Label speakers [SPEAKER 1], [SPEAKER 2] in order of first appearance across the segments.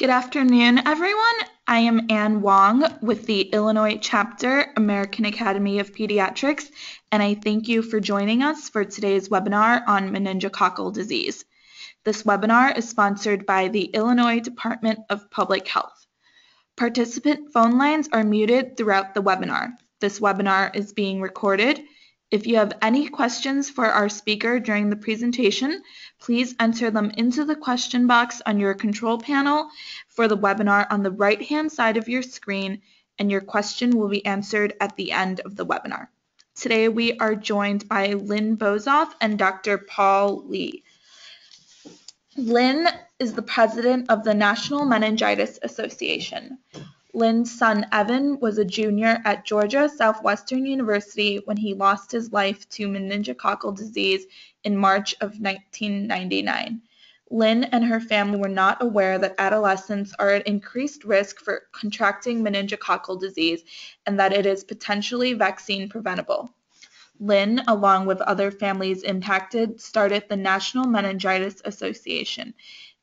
[SPEAKER 1] Good afternoon, everyone. I am Ann Wong with the Illinois chapter, American Academy of Pediatrics, and I thank you for joining us for today's webinar on meningococcal disease. This webinar is sponsored by the Illinois Department of Public Health. Participant phone lines are muted throughout the webinar. This webinar is being recorded. If you have any questions for our speaker during the presentation, please enter them into the question box on your control panel for the webinar on the right-hand side of your screen, and your question will be answered at the end of the webinar. Today we are joined by Lynn Bozof and Dr. Paul Lee. Lynn is the president of the National Meningitis Association. Lynn's son Evan was a junior at Georgia Southwestern University when he lost his life to meningococcal disease in March of 1999. Lynn and her family were not aware that adolescents are at increased risk for contracting meningococcal disease and that it is potentially vaccine preventable. Lynn, along with other families impacted, started the National Meningitis Association,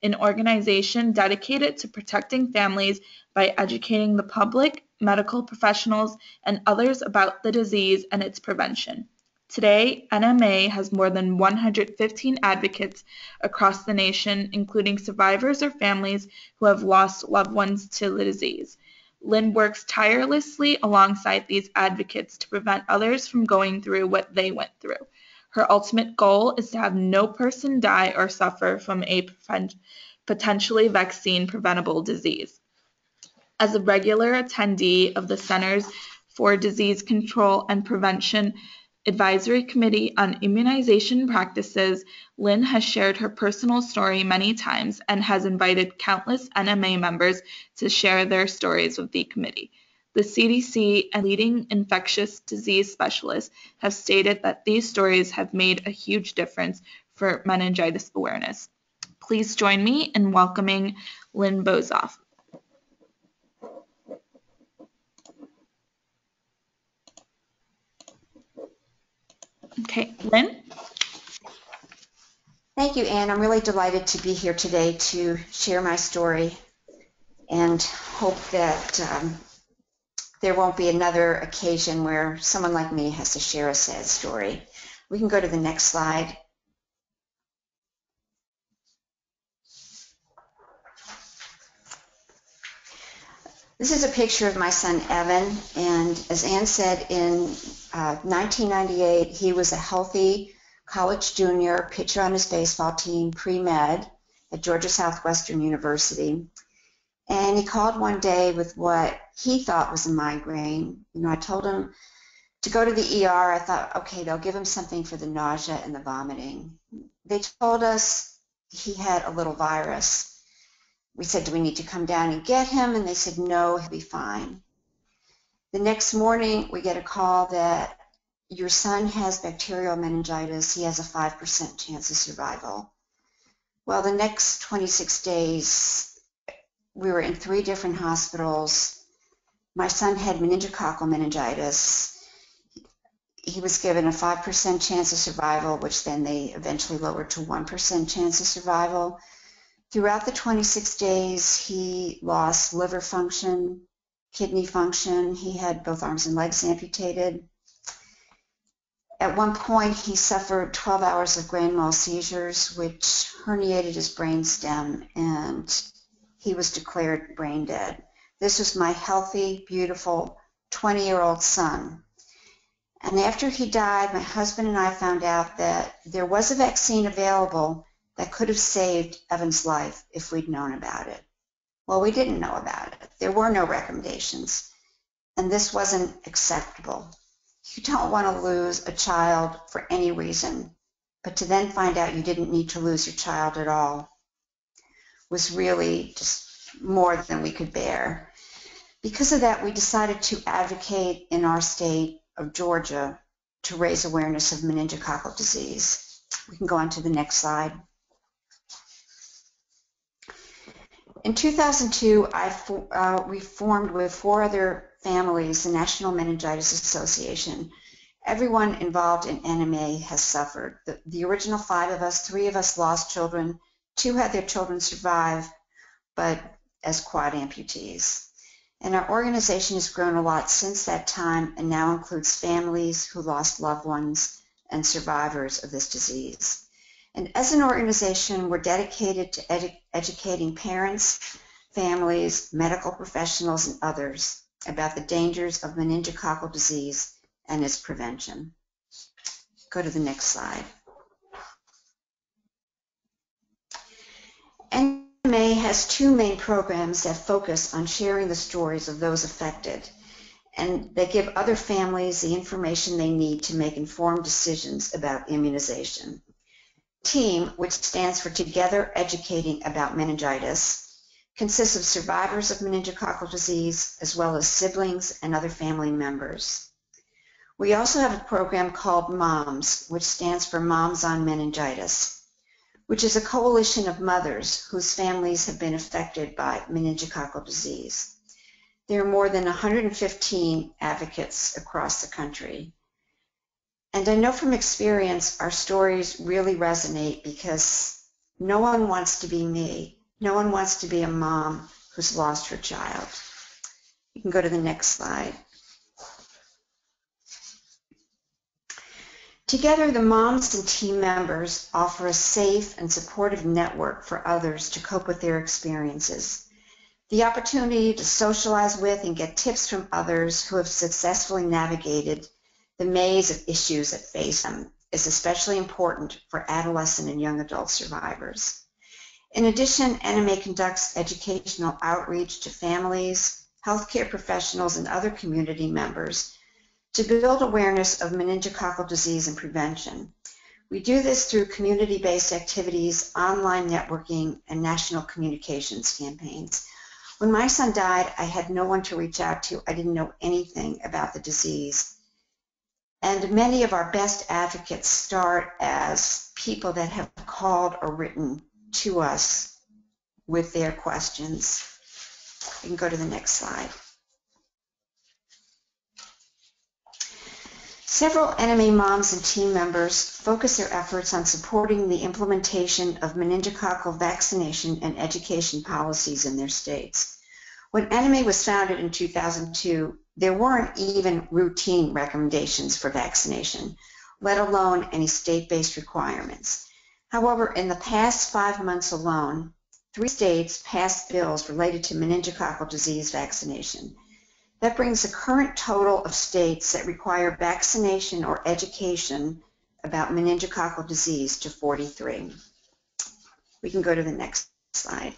[SPEAKER 1] an organization dedicated to protecting families by educating the public, medical professionals, and others about the disease and its prevention. Today, NMA has more than 115 advocates across the nation, including survivors or families who have lost loved ones to the disease. Lynn works tirelessly alongside these advocates to prevent others from going through what they went through. Her ultimate goal is to have no person die or suffer from a potentially vaccine preventable disease. As a regular attendee of the Centers for Disease Control and Prevention Advisory Committee on Immunization Practices, Lynn has shared her personal story many times and has invited countless NMA members to share their stories with the committee. The CDC and leading infectious disease specialists have stated that these stories have made a huge difference for meningitis awareness. Please join me in welcoming Lynn Bozof. Okay, Lynn?
[SPEAKER 2] Thank you, Anne. I'm really delighted to be here today to share my story and hope that um, there won't be another occasion where someone like me has to share a sad story. We can go to the next slide. This is a picture of my son Evan, and as Anne said, in uh, 1998 he was a healthy college junior, pitcher on his baseball team, pre-med at Georgia Southwestern University. And he called one day with what he thought was a migraine. You know, I told him to go to the ER. I thought, okay, they'll give him something for the nausea and the vomiting. They told us he had a little virus. We said, do we need to come down and get him? And they said, no, he'll be fine. The next morning, we get a call that your son has bacterial meningitis. He has a 5% chance of survival. Well, the next 26 days, we were in three different hospitals. My son had meningococcal meningitis. He was given a 5% chance of survival, which then they eventually lowered to 1% chance of survival. Throughout the 26 days, he lost liver function, kidney function. He had both arms and legs amputated. At one point, he suffered 12 hours of grand mal seizures, which herniated his brain stem and he was declared brain dead. This was my healthy, beautiful 20-year-old son. And after he died, my husband and I found out that there was a vaccine available that could have saved Evan's life if we'd known about it. Well, we didn't know about it. There were no recommendations. And this wasn't acceptable. You don't want to lose a child for any reason, but to then find out you didn't need to lose your child at all was really just more than we could bear. Because of that, we decided to advocate in our state of Georgia to raise awareness of meningococcal disease. We can go on to the next slide. In 2002, I uh, we formed with four other families the National Meningitis Association. Everyone involved in NMA has suffered. The, the original five of us, three of us lost children Two had their children survive, but as quad amputees. And our organization has grown a lot since that time and now includes families who lost loved ones and survivors of this disease. And as an organization, we're dedicated to edu educating parents, families, medical professionals, and others about the dangers of meningococcal disease and its prevention. Go to the next slide. NMA has two main programs that focus on sharing the stories of those affected and they give other families the information they need to make informed decisions about immunization. TEAM, which stands for Together Educating About Meningitis, consists of survivors of meningococcal disease as well as siblings and other family members. We also have a program called MOMS, which stands for Moms on Meningitis, which is a coalition of mothers whose families have been affected by meningococcal disease. There are more than 115 advocates across the country. And I know from experience our stories really resonate because no one wants to be me. No one wants to be a mom who's lost her child. You can go to the next slide. Together, the moms and team members offer a safe and supportive network for others to cope with their experiences the opportunity to socialize with and get tips from others who have successfully navigated the maze of issues that face them is especially important for adolescent and young adult survivors. In addition, NMA conducts educational outreach to families, healthcare professionals, and other community members to build awareness of meningococcal disease and prevention. We do this through community-based activities, online networking, and national communications campaigns. When my son died, I had no one to reach out to. I didn't know anything about the disease. And many of our best advocates start as people that have called or written to us with their questions. You can go to the next slide. Several NMA moms and team members focus their efforts on supporting the implementation of meningococcal vaccination and education policies in their states. When NMA was founded in 2002, there weren't even routine recommendations for vaccination, let alone any state-based requirements. However, in the past five months alone, three states passed bills related to meningococcal disease vaccination. That brings the current total of states that require vaccination or education about meningococcal disease to 43. We can go to the next slide.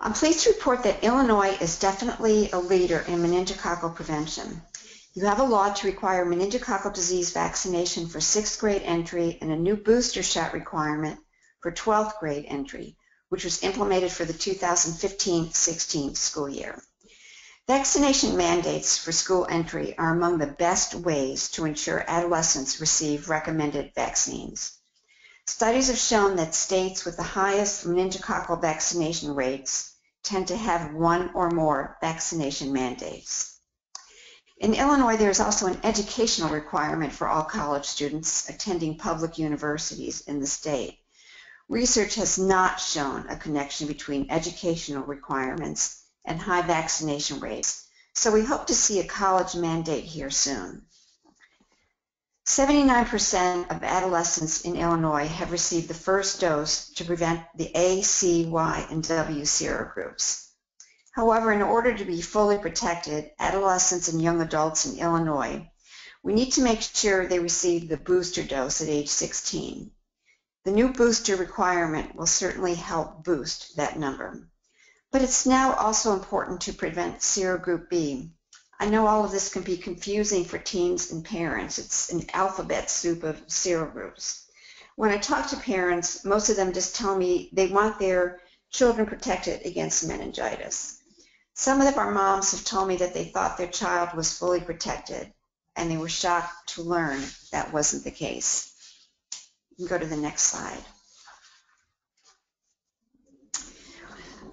[SPEAKER 2] I'm pleased to report that Illinois is definitely a leader in meningococcal prevention. You have a law to require meningococcal disease vaccination for 6th grade entry and a new booster shot requirement for 12th grade entry which was implemented for the 2015-16 school year. Vaccination mandates for school entry are among the best ways to ensure adolescents receive recommended vaccines. Studies have shown that states with the highest meningococcal vaccination rates tend to have one or more vaccination mandates. In Illinois, there is also an educational requirement for all college students attending public universities in the state. Research has not shown a connection between educational requirements and high vaccination rates, so we hope to see a college mandate here soon. 79% of adolescents in Illinois have received the first dose to prevent the A, C, Y, and W serogroups. However, in order to be fully protected, adolescents and young adults in Illinois, we need to make sure they receive the booster dose at age 16. The new booster requirement will certainly help boost that number. But it's now also important to prevent serogroup B. I know all of this can be confusing for teens and parents. It's an alphabet soup of serogroups. When I talk to parents, most of them just tell me they want their children protected against meningitis. Some of our moms have told me that they thought their child was fully protected, and they were shocked to learn that wasn't the case. You can go to the next slide.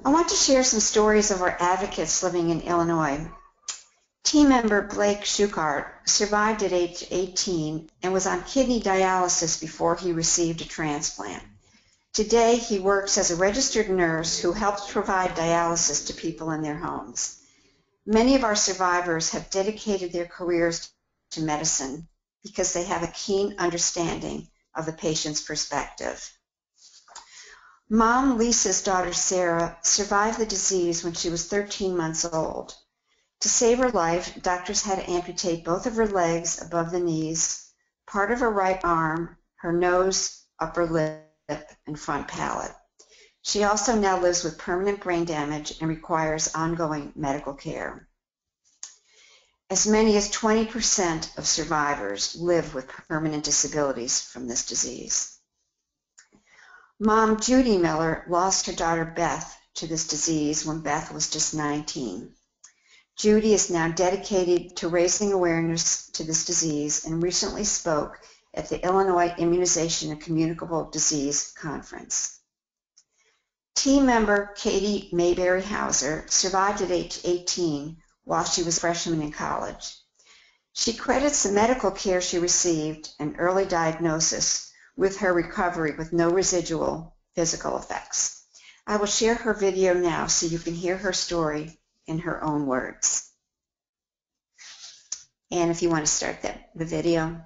[SPEAKER 2] I want to share some stories of our advocates living in Illinois. Team member Blake Schuchart survived at age 18 and was on kidney dialysis before he received a transplant. Today, he works as a registered nurse who helps provide dialysis to people in their homes. Many of our survivors have dedicated their careers to medicine because they have a keen understanding of the patient's perspective. Mom Lisa's daughter Sarah survived the disease when she was 13 months old. To save her life, doctors had to amputate both of her legs above the knees, part of her right arm, her nose, upper lip, and front palate. She also now lives with permanent brain damage and requires ongoing medical care. As many as 20% of survivors live with permanent disabilities from this disease. Mom Judy Miller lost her daughter Beth to this disease when Beth was just 19. Judy is now dedicated to raising awareness to this disease and recently spoke at the Illinois Immunization and Communicable Disease Conference. Team member Katie Mayberry Hauser survived at age 18 while she was a freshman in college. She credits the medical care she received and early diagnosis with her recovery with no residual physical effects. I will share her video now so you can hear her story in her own words. And if you want to start the, the video.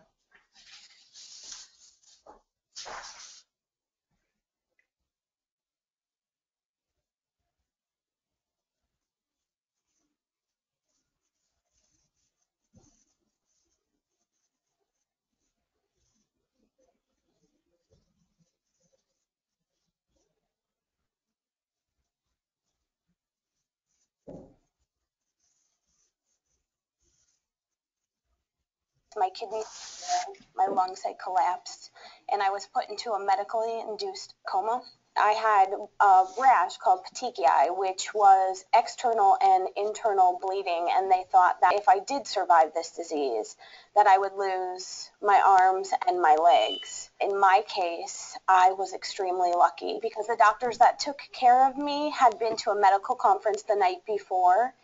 [SPEAKER 3] My kidneys, my lungs had collapsed, and I was put into a medically induced coma. I had a rash called petechiae, which was external and internal bleeding, and they thought that if I did survive this disease, that I would lose my arms and my legs. In my case, I was extremely lucky because the doctors that took care of me had been to a medical conference the night before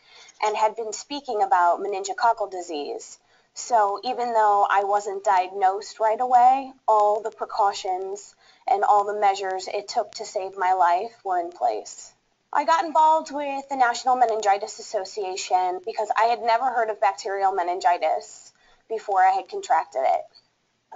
[SPEAKER 3] and had been speaking about meningococcal disease. So even though I wasn't diagnosed right away, all the precautions and all the measures it took to save my life were in place. I got involved with the National Meningitis Association because I had never heard of bacterial meningitis before I had contracted it.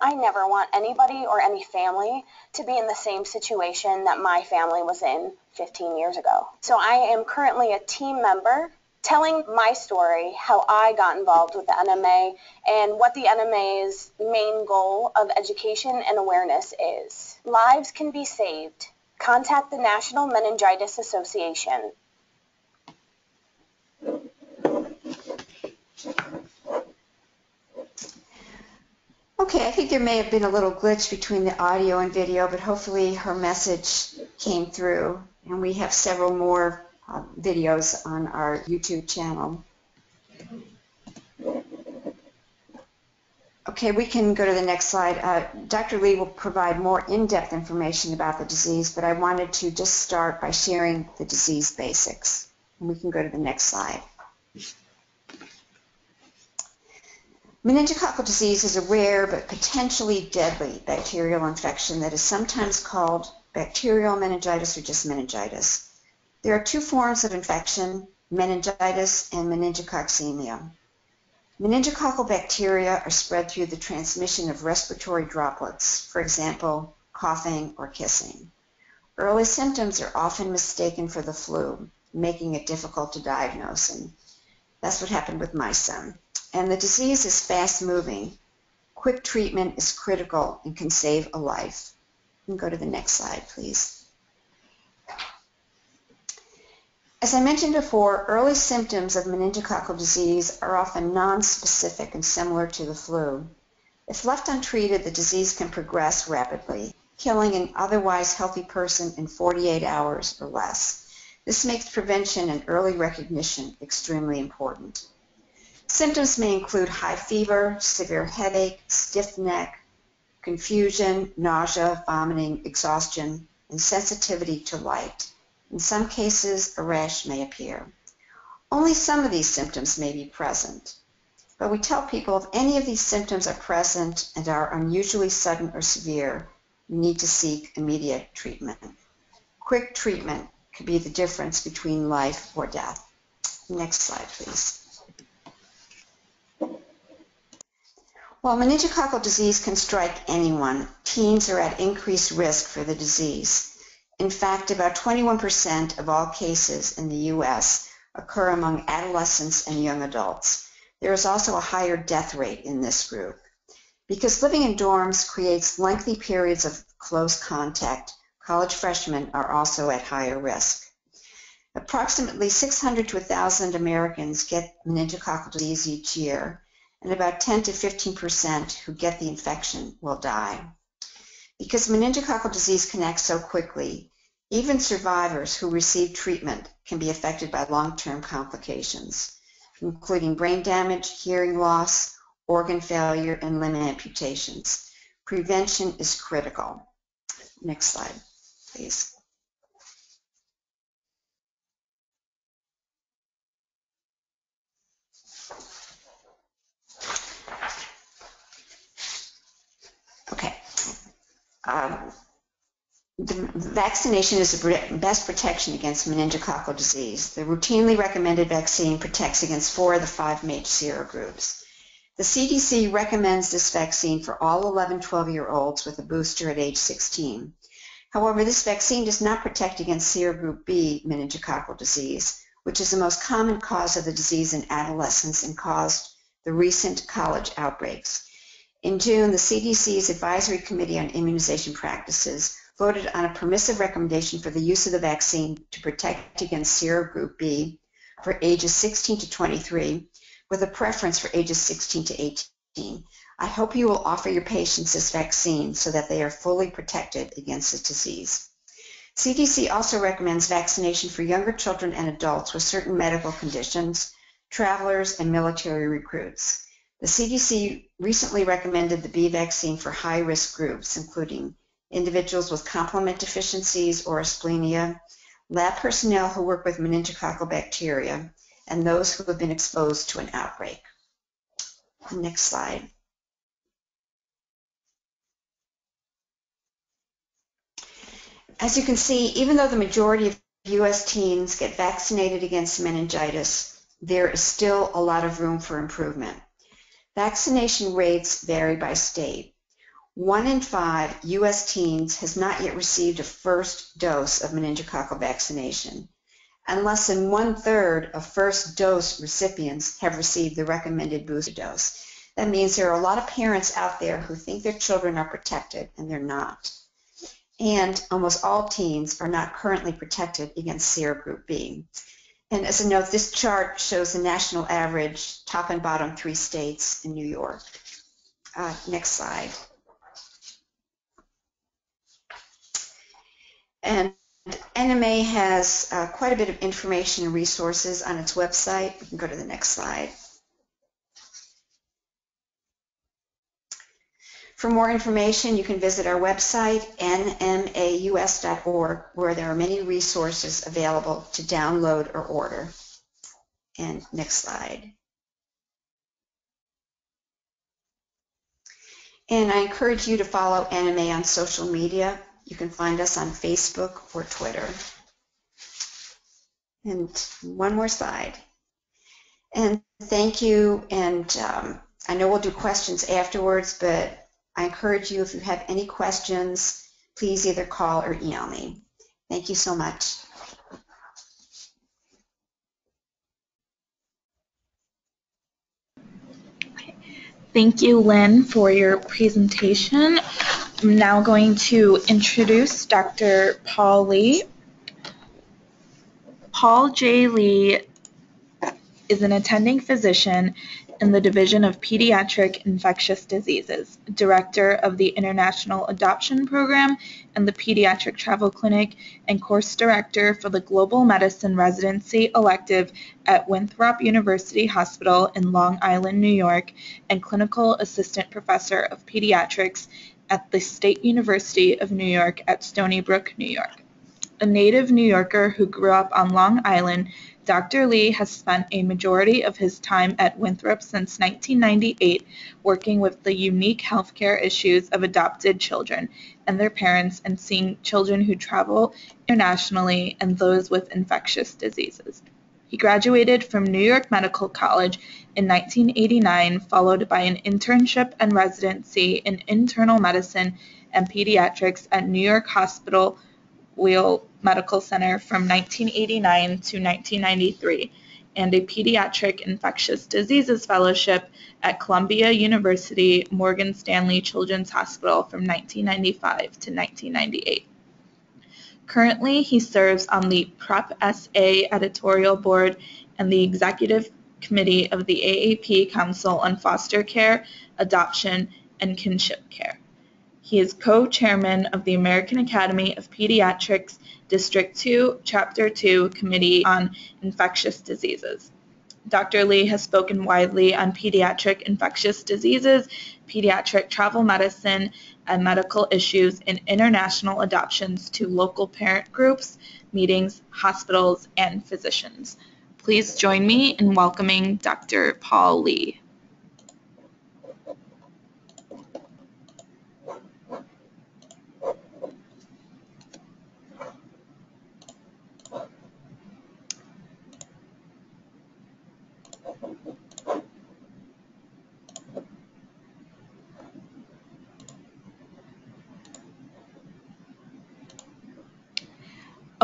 [SPEAKER 3] I never want anybody or any family to be in the same situation that my family was in 15 years ago. So I am currently a team member telling my story, how I got involved with the NMA, and what the NMA's main goal of education and awareness is. Lives can be saved. Contact the National Meningitis Association.
[SPEAKER 2] Okay, I think there may have been a little glitch between the audio and video, but hopefully her message came through. And we have several more uh, videos on our YouTube channel. Okay, we can go to the next slide. Uh, Dr. Lee will provide more in-depth information about the disease, but I wanted to just start by sharing the disease basics. And we can go to the next slide. Meningococcal disease is a rare but potentially deadly bacterial infection that is sometimes called bacterial meningitis or just meningitis. There are two forms of infection, meningitis and meningococcemia. Meningococcal bacteria are spread through the transmission of respiratory droplets, for example, coughing or kissing. Early symptoms are often mistaken for the flu, making it difficult to diagnose, and that's what happened with my son. And the disease is fast-moving. Quick treatment is critical and can save a life. You can go to the next slide, please. As I mentioned before, early symptoms of meningococcal disease are often nonspecific and similar to the flu. If left untreated, the disease can progress rapidly, killing an otherwise healthy person in 48 hours or less. This makes prevention and early recognition extremely important. Symptoms may include high fever, severe headache, stiff neck, confusion, nausea, vomiting, exhaustion, and sensitivity to light. In some cases, a rash may appear. Only some of these symptoms may be present. But we tell people if any of these symptoms are present and are unusually sudden or severe, you need to seek immediate treatment. Quick treatment could be the difference between life or death. Next slide, please. While meningococcal disease can strike anyone, teens are at increased risk for the disease. In fact, about 21% of all cases in the U.S. occur among adolescents and young adults. There is also a higher death rate in this group. Because living in dorms creates lengthy periods of close contact, college freshmen are also at higher risk. Approximately 600 to 1,000 Americans get meningococcal disease each year, and about 10 to 15 percent who get the infection will die. Because meningococcal disease connects so quickly, even survivors who receive treatment can be affected by long-term complications, including brain damage, hearing loss, organ failure, and limb amputations. Prevention is critical. Next slide, please. Okay. Um, the vaccination is the best protection against meningococcal disease. The routinely recommended vaccine protects against four of the five major serogroups. The CDC recommends this vaccine for all 11, 12-year-olds with a booster at age 16. However, this vaccine does not protect against serogroup B meningococcal disease, which is the most common cause of the disease in adolescents and caused the recent college outbreaks. In June, the CDC's Advisory Committee on Immunization Practices voted on a permissive recommendation for the use of the vaccine to protect against serogroup B for ages 16 to 23, with a preference for ages 16 to 18. I hope you will offer your patients this vaccine so that they are fully protected against this disease. CDC also recommends vaccination for younger children and adults with certain medical conditions, travelers, and military recruits. The CDC recently recommended the B vaccine for high-risk groups, including individuals with complement deficiencies or asplenia, lab personnel who work with meningococcal bacteria, and those who have been exposed to an outbreak. Next slide. As you can see, even though the majority of U.S. teens get vaccinated against meningitis, there is still a lot of room for improvement. Vaccination rates vary by state. One in five U.S. teens has not yet received a first dose of meningococcal vaccination, and less than one-third of first dose recipients have received the recommended booster dose. That means there are a lot of parents out there who think their children are protected, and they're not. And almost all teens are not currently protected against serogroup B. And as a note, this chart shows the national average, top and bottom three states in New York. Uh, next slide. And NMA has uh, quite a bit of information and resources on its website. We can go to the next slide. For more information, you can visit our website, nmaus.org, where there are many resources available to download or order. And next slide. And I encourage you to follow NMA on social media. You can find us on Facebook or Twitter. And one more slide. And thank you. And um, I know we'll do questions afterwards, but I encourage you, if you have any questions, please either call or email me. Thank you so much.
[SPEAKER 1] Thank you, Lynn, for your presentation. I'm now going to introduce Dr. Paul Lee. Paul J. Lee is an attending physician in the Division of Pediatric Infectious Diseases, Director of the International Adoption Program and the Pediatric Travel Clinic, and Course Director for the Global Medicine Residency Elective at Winthrop University Hospital in Long Island, New York, and Clinical Assistant Professor of Pediatrics at the State University of New York at Stony Brook, New York. A native New Yorker who grew up on Long Island, Dr. Lee has spent a majority of his time at Winthrop since 1998 working with the unique healthcare issues of adopted children and their parents and seeing children who travel internationally and those with infectious diseases. He graduated from New York Medical College in 1989, followed by an internship and residency in internal medicine and pediatrics at New York Hospital Weill Medical Center from 1989 to 1993 and a pediatric infectious diseases fellowship at Columbia University Morgan Stanley Children's Hospital from 1995 to 1998. Currently, he serves on the Prep SA editorial board and the executive committee of the AAP Council on Foster Care, Adoption, and Kinship Care. He is co-chairman of the American Academy of Pediatrics District 2, Chapter 2 Committee on Infectious Diseases. Dr. Lee has spoken widely on pediatric infectious diseases, pediatric travel medicine, and medical issues in international adoptions to local parent groups, meetings, hospitals, and physicians. Please join me in welcoming Dr. Paul Lee.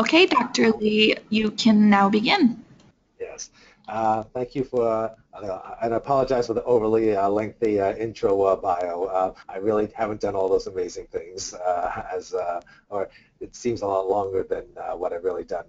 [SPEAKER 1] Okay, Dr. Lee, you can now begin.
[SPEAKER 4] Yes. Uh, thank you for, uh, and I apologize for the overly uh, lengthy uh, intro uh, bio. Uh, I really haven't done all those amazing things, as or it seems a lot longer than what I've really done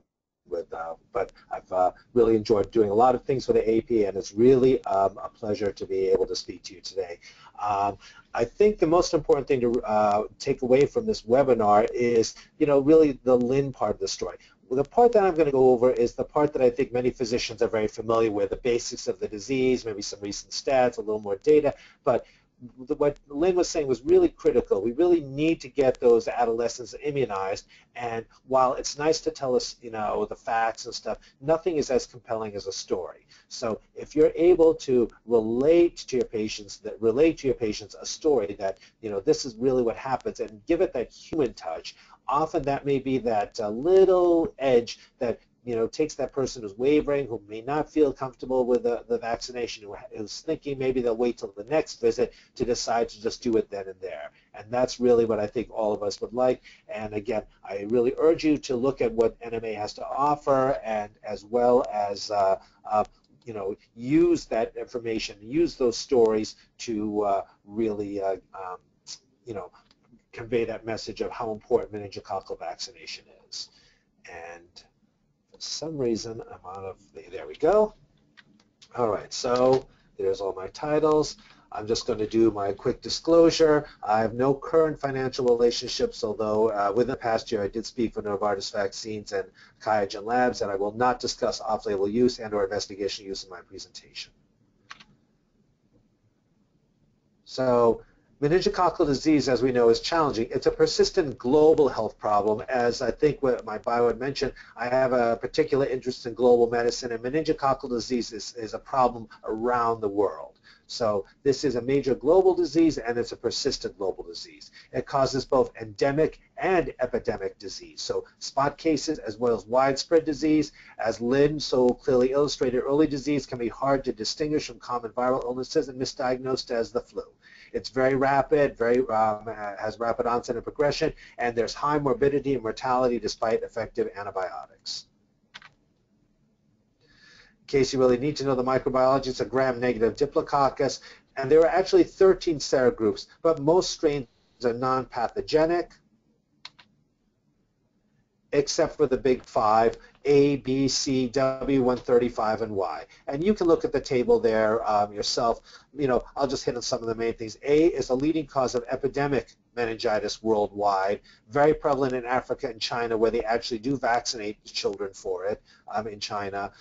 [SPEAKER 4] with, but I've really enjoyed doing a lot of things for the AP, and it's really um, a pleasure to be able to speak to you today. Um, I think the most important thing to uh, take away from this webinar is, you know, really the Lynn part of the story. The part that I'm going to go over is the part that I think many physicians are very familiar with, the basics of the disease, maybe some recent stats, a little more data, but what Lynn was saying was really critical. We really need to get those adolescents immunized. And while it's nice to tell us, you know, the facts and stuff, nothing is as compelling as a story. So if you're able to relate to your patients, that relate to your patients a story that, you know, this is really what happens, and give it that human touch, often that may be that uh, little edge that you know, takes that person who's wavering, who may not feel comfortable with the, the vaccination, who's thinking maybe they'll wait till the next visit to decide to just do it then and there. And that's really what I think all of us would like. And again, I really urge you to look at what NMA has to offer and as well as uh, uh, you know, use that information, use those stories to uh, really, uh, um, you know, convey that message of how important meningococcal vaccination is. And some reason I'm out of the, there we go. All right, so there's all my titles. I'm just going to do my quick disclosure. I have no current financial relationships, although uh, within the past year I did speak for Novartis Vaccines and QIAGEN Labs, and I will not discuss off-label use and or investigation use in my presentation. So Meningococcal disease, as we know, is challenging. It's a persistent global health problem. As I think what my bio had mentioned, I have a particular interest in global medicine, and meningococcal disease is, is a problem around the world. So this is a major global disease, and it's a persistent global disease. It causes both endemic and epidemic disease. So spot cases as well as widespread disease. As Lynn so clearly illustrated, early disease can be hard to distinguish from common viral illnesses and misdiagnosed as the flu. It's very rapid, very um, has rapid onset and progression, and there's high morbidity and mortality despite effective antibiotics. In case you really need to know the microbiology, it's a gram-negative diplococcus, and there are actually 13 serogroups, but most strains are non-pathogenic, except for the big five, A, B, C, W, 135, and Y. And you can look at the table there um, yourself. You know, I'll just hit on some of the main things. A is a leading cause of epidemic meningitis worldwide, very prevalent in Africa and China where they actually do vaccinate children for it um, in China.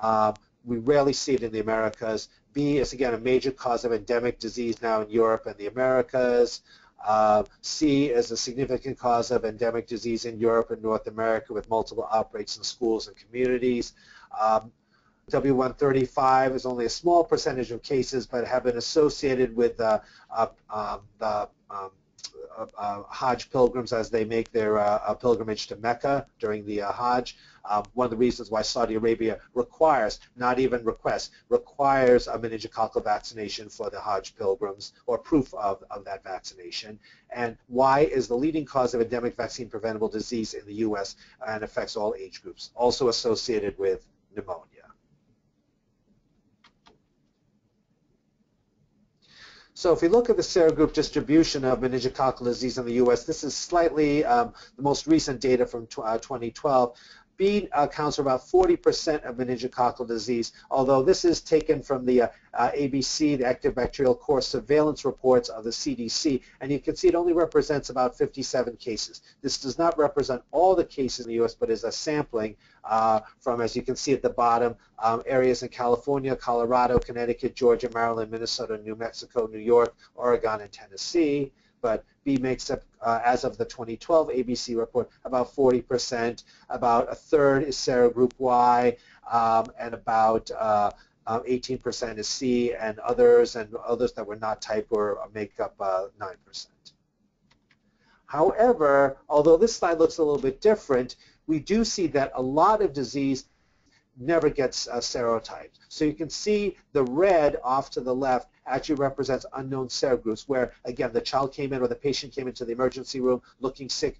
[SPEAKER 4] Uh, we rarely see it in the Americas. B is, again, a major cause of endemic disease now in Europe and the Americas. Uh, C is a significant cause of endemic disease in Europe and North America with multiple outbreaks in schools and communities. Um, W135 is only a small percentage of cases, but have been associated with uh, uh, um, the um, Hajj pilgrims as they make their uh, pilgrimage to Mecca during the Hajj. Um, one of the reasons why Saudi Arabia requires, not even requests, requires a meningococcal vaccination for the Hajj pilgrims or proof of, of that vaccination. And Y is the leading cause of endemic vaccine preventable disease in the U.S. and affects all age groups, also associated with pneumonia. So if we look at the serogroup distribution of meningococcal disease in the U.S., this is slightly um, the most recent data from uh, 2012. B accounts for about 40% of meningococcal disease, although this is taken from the uh, uh, ABC, the active bacterial core surveillance reports of the CDC, and you can see it only represents about 57 cases. This does not represent all the cases in the U.S., but is a sampling uh, from, as you can see at the bottom, um, areas in California, Colorado, Connecticut, Georgia, Maryland, Minnesota, New Mexico, New York, Oregon, and Tennessee but B makes up, uh, as of the 2012 ABC report, about 40%. About a third is serogroup Y, um, and about uh, 18% um, is C, and others and others that were not type were uh, make up 9%. Uh, However, although this slide looks a little bit different, we do see that a lot of disease never gets uh, serotyped. So you can see the red off to the left actually represents unknown serogroups where, again, the child came in or the patient came into the emergency room looking sick,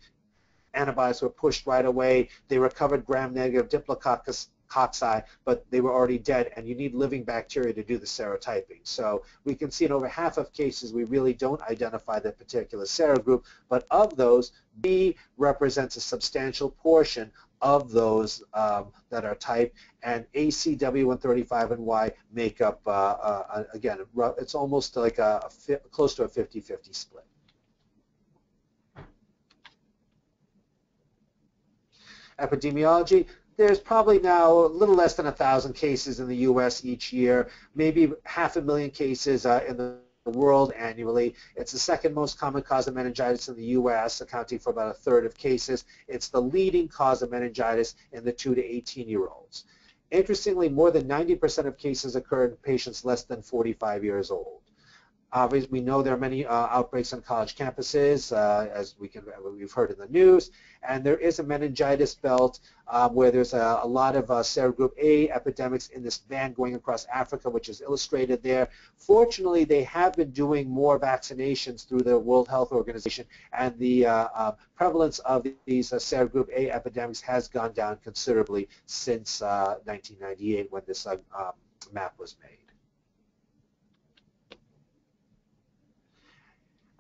[SPEAKER 4] antibiotics were pushed right away, they recovered gram-negative Diplococcus cocci, but they were already dead, and you need living bacteria to do the serotyping. So we can see in over half of cases we really don't identify that particular serogroup, but of those, B represents a substantial portion of those um, that are typed, and ACW135 and Y make up, uh, uh, again, it's almost like a, a close to a 50-50 split. Epidemiology, there's probably now a little less than a thousand cases in the U.S. each year, maybe half a million cases uh, in the world annually. It's the second most common cause of meningitis in the U.S., accounting for about a third of cases. It's the leading cause of meningitis in the 2 to 18-year-olds. Interestingly, more than 90% of cases occur in patients less than 45 years old. Obviously, we know there are many uh, outbreaks on college campuses, uh, as we can, we've heard in the news, and there is a meningitis belt um, where there's a, a lot of uh, serogroup A epidemics in this band going across Africa, which is illustrated there. Fortunately, they have been doing more vaccinations through the World Health Organization, and the uh, uh, prevalence of these uh, serogroup A epidemics has gone down considerably since 1998 when this um, map was made.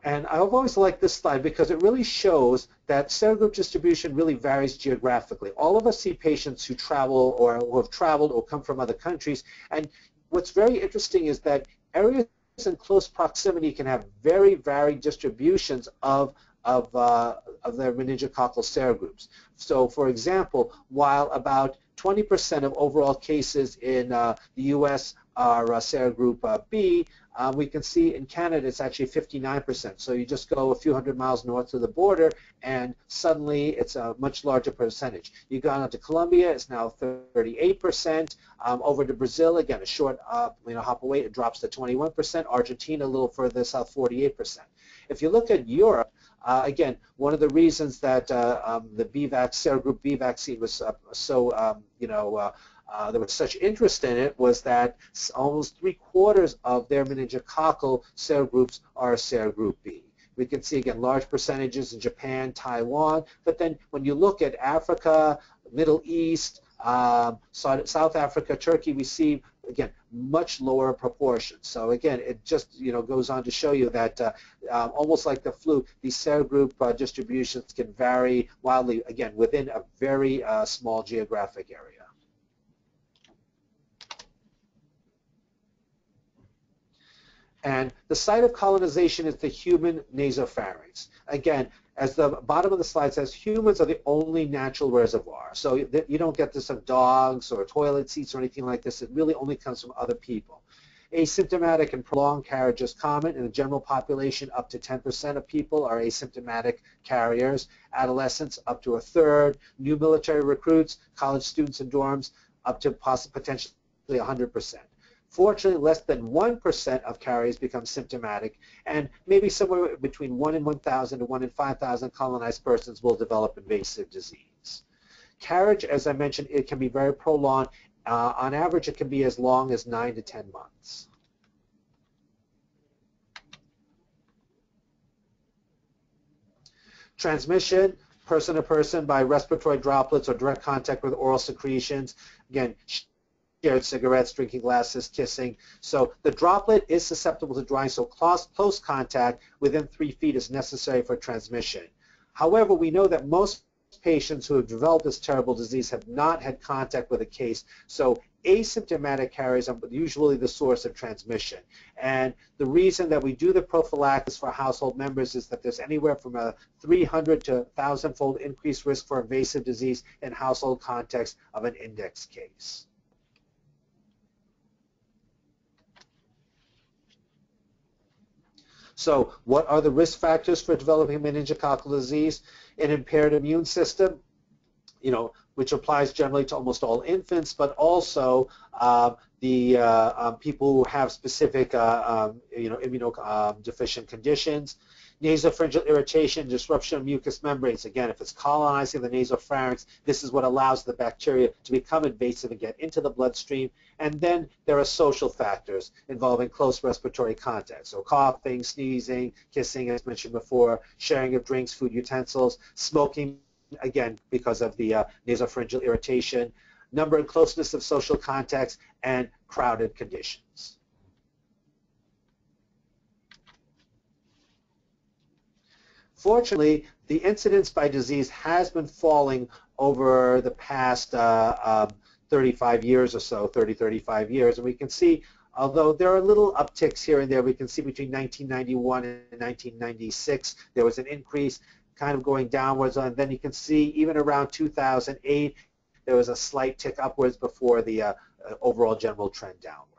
[SPEAKER 4] And I've always liked this slide because it really shows that serogroup distribution really varies geographically. All of us see patients who travel or who have traveled or come from other countries. And what's very interesting is that areas in close proximity can have very varied distributions of of, uh, of their meningococcal serogroups. So, for example, while about 20% of overall cases in uh, the U.S. are uh, serogroup uh, B, um, we can see in Canada it's actually 59%. So you just go a few hundred miles north of the border and suddenly it's a much larger percentage. You go on to Colombia, it's now 38%. Um, over to Brazil, again, a short uh, you know, hop away, it drops to 21%. Argentina, a little further south, 48%. If you look at Europe, uh, again, one of the reasons that uh, um, the B vaccine, serogroup B vaccine was uh, so, um, you know, uh, there was such interest in it was that almost three quarters of their meningococcal serogroups are serogroup B. We can see again large percentages in Japan, Taiwan, but then when you look at Africa, Middle East, um, South Africa, Turkey, we see again much lower proportions. So again, it just you know goes on to show you that uh, um, almost like the flu, these serogroup uh, distributions can vary wildly again within a very uh, small geographic area. And the site of colonization is the human nasopharynx. Again, as the bottom of the slide says, humans are the only natural reservoir. So you don't get this of dogs or toilet seats or anything like this. It really only comes from other people. Asymptomatic and prolonged carriage is common. In the general population, up to 10% of people are asymptomatic carriers. Adolescents, up to a third. New military recruits, college students in dorms, up to potentially 100%. Fortunately, less than 1% of carriers become symptomatic, and maybe somewhere between 1 in 1,000 to 1 in 5,000 colonized persons will develop invasive disease. Carriage, as I mentioned, it can be very prolonged. Uh, on average, it can be as long as 9 to 10 months. Transmission, person to person by respiratory droplets or direct contact with oral secretions. Again, shared cigarettes, drinking glasses, kissing. So the droplet is susceptible to drying, so close, close contact within three feet is necessary for transmission. However, we know that most patients who have developed this terrible disease have not had contact with a case, so asymptomatic carriers are usually the source of transmission. And the reason that we do the prophylaxis for household members is that there's anywhere from a 300 to 1,000-fold increased risk for invasive disease in household context of an index case. So what are the risk factors for developing meningococcal disease? An impaired immune system, you know, which applies generally to almost all infants, but also uh, the uh, um, people who have specific, uh, um, you know, immunodeficient um, conditions nasopharyngeal irritation, disruption of mucous membranes. Again, if it's colonizing the nasopharynx, this is what allows the bacteria to become invasive and get into the bloodstream. And then there are social factors involving close respiratory contact. So coughing, sneezing, kissing, as mentioned before, sharing of drinks, food utensils, smoking, again, because of the uh, nasopharyngeal irritation, number and closeness of social contacts, and crowded conditions. Fortunately, the incidence by disease has been falling over the past uh, um, 35 years or so, 30, 35 years, and we can see although there are little upticks here and there, we can see between 1991 and 1996 there was an increase kind of going downwards, and then you can see even around 2008 there was a slight tick upwards before the uh, overall general trend downward.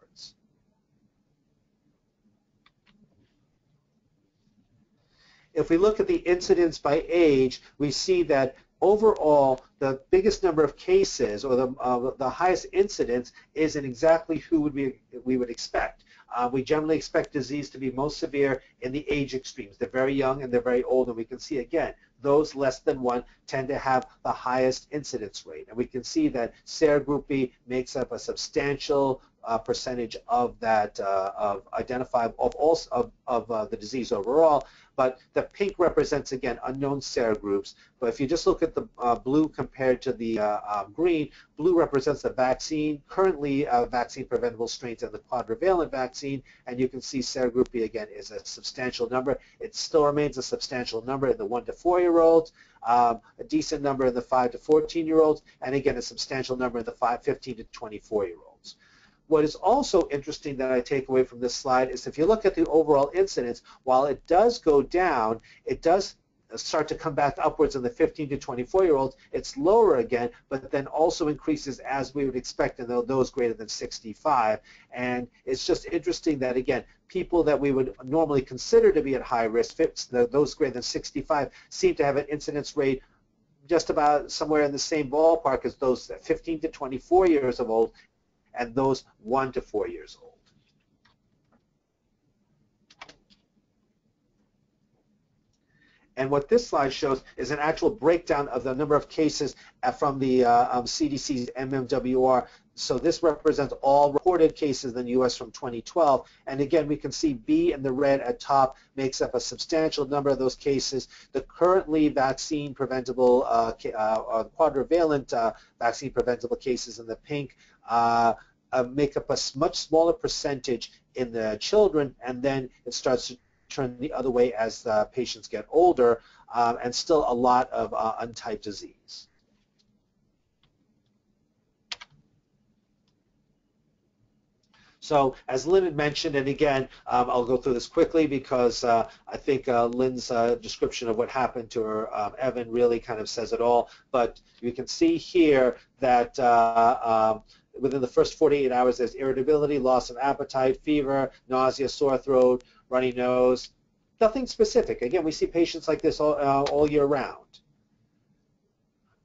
[SPEAKER 4] If we look at the incidence by age, we see that overall the biggest number of cases or the, uh, the highest incidence is in exactly who would we, we would expect. Uh, we generally expect disease to be most severe in the age extremes. They're very young and they're very old, and we can see again those less than one tend to have the highest incidence rate. And we can see that serogroup B makes up a substantial uh, percentage of that uh, of identifiable of all of, of uh, the disease overall. But the pink represents again unknown serogroups. But if you just look at the uh, blue compared to the uh, um, green, blue represents the vaccine currently uh, vaccine preventable strains and the quadrivalent vaccine, and you can see serogroup B again is a substantial number. It still remains a substantial number in the one to four year olds. Um, a decent number in the 5 to 14 year olds, and again a substantial number in the 5, 15 to 24 year olds. What is also interesting that I take away from this slide is if you look at the overall incidence, while it does go down, it does start to come back upwards in the 15 to 24 year olds. It's lower again, but then also increases as we would expect in those greater than 65. And it's just interesting that, again, people that we would normally consider to be at high risk, those greater than 65, seem to have an incidence rate just about somewhere in the same ballpark as those 15 to 24 years of old and those one to four years old. And what this slide shows is an actual breakdown of the number of cases from the uh, um, CDC's MMWR. So this represents all reported cases in the U.S. from 2012. And again, we can see B in the red at top makes up a substantial number of those cases. The currently vaccine preventable, uh, uh, quadrivalent uh, vaccine preventable cases in the pink uh, uh, make up a much smaller percentage in the children, and then it starts to turn the other way as uh, patients get older, um, and still a lot of uh, untyped disease. So as Lynn had mentioned, and again, um, I'll go through this quickly because uh, I think uh, Lynn's uh, description of what happened to her, um, Evan really kind of says it all. But you can see here that uh, um, within the first 48 hours, there's irritability, loss of appetite, fever, nausea, sore throat, runny nose. Nothing specific. Again, we see patients like this all, uh, all year round.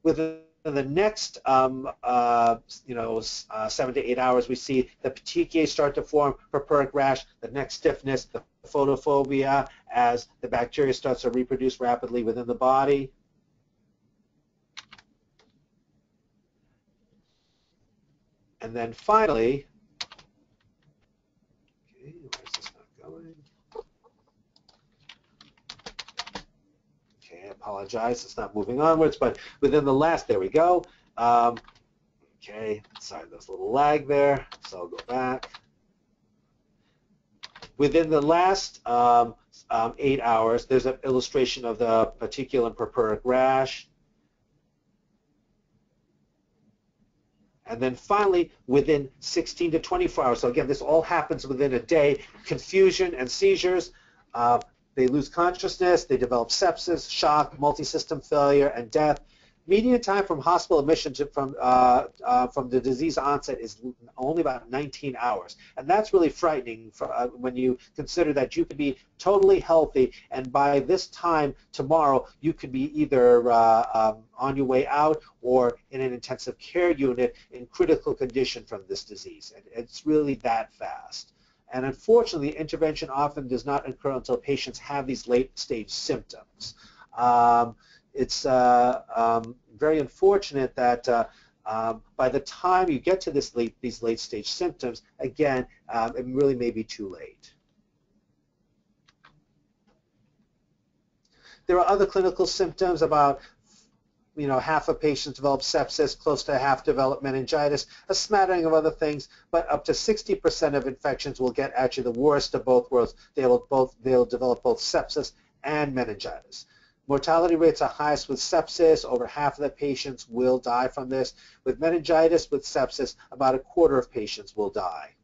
[SPEAKER 4] Within the next, um, uh, you know, uh, seven to eight hours, we see the petechiae start to form, purpuric rash, the neck stiffness, the photophobia as the bacteria starts to reproduce rapidly within the body. And then finally, okay, where's this not going? Okay, I apologize, it's not moving onwards, but within the last, there we go. Um, okay, sorry, there's a little lag there, so I'll go back. Within the last um, um, eight hours, there's an illustration of the particulate purpuric rash. And then finally, within 16 to 24 hours, so again, this all happens within a day, confusion and seizures. Uh, they lose consciousness, they develop sepsis, shock, multi-system failure, and death. Median time from hospital admission to from uh, uh, from the disease onset is only about 19 hours, and that's really frightening for, uh, when you consider that you could be totally healthy, and by this time tomorrow you could be either uh, um, on your way out or in an intensive care unit in critical condition from this disease. And it's really that fast. And unfortunately, intervention often does not occur until patients have these late-stage symptoms. Um, it's uh, um, very unfortunate that uh, um, by the time you get to this late, these late stage symptoms, again, um, it really may be too late. There are other clinical symptoms about you know, half of patients develop sepsis, close to half develop meningitis, a smattering of other things, but up to 60% of infections will get actually the worst of both worlds. They will both they'll develop both sepsis and meningitis. Mortality rates are highest with sepsis. Over half of the patients will die from this. With meningitis, with sepsis, about a quarter of patients will die.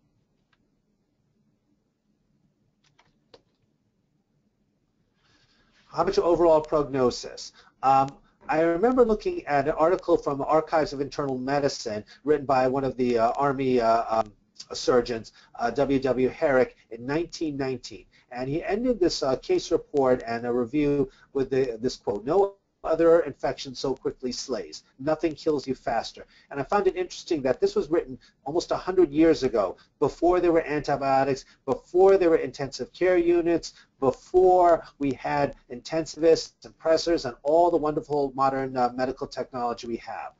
[SPEAKER 4] How much overall prognosis? Um, I remember looking at an article from Archives of Internal Medicine written by one of the uh, Army uh, um, surgeons, W.W. W. Herrick, in 1919. And he ended this uh, case report and a review with the, this quote, no other infection so quickly slays. Nothing kills you faster. And I found it interesting that this was written almost 100 years ago, before there were antibiotics, before there were intensive care units, before we had intensivists and pressors and all the wonderful modern uh, medical technology we have.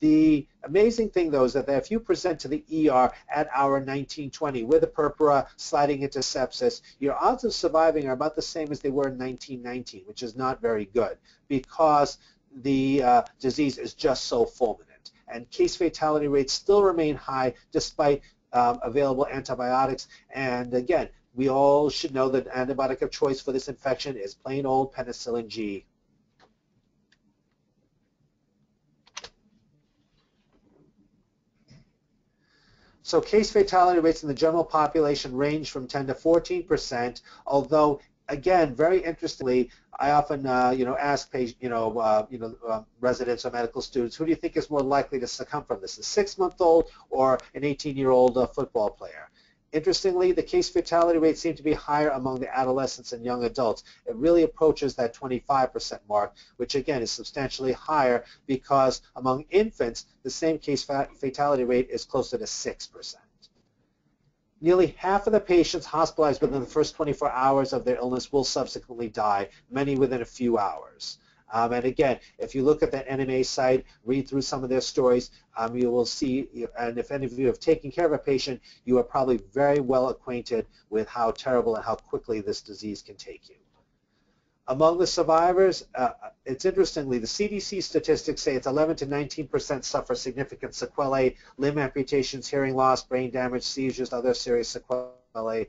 [SPEAKER 4] The amazing thing, though, is that if you present to the ER at hour 1920 with a purpura sliding into sepsis, your odds of surviving are about the same as they were in 1919, which is not very good because the uh, disease is just so fulminant. And case fatality rates still remain high despite um, available antibiotics. And again, we all should know that antibiotic of choice for this infection is plain old penicillin G. So case fatality rates in the general population range from 10 to 14 percent, although again, very interestingly, I often, uh, you know, ask, patient, you know, uh, you know, uh, residents or medical students, who do you think is more likely to succumb from this, a six-month-old or an 18-year-old uh, football player? Interestingly, the case fatality rate seemed to be higher among the adolescents and young adults. It really approaches that 25% mark, which again is substantially higher because among infants, the same case fatality rate is closer to 6%. Nearly half of the patients hospitalized within the first 24 hours of their illness will subsequently die, many within a few hours. Um, and again, if you look at the NMA site, read through some of their stories, um, you will see, and if any of you have taken care of a patient, you are probably very well acquainted with how terrible and how quickly this disease can take you. Among the survivors, uh, it's interestingly, the CDC statistics say it's 11 to 19% suffer significant sequelae, limb amputations, hearing loss, brain damage, seizures, other serious sequelae.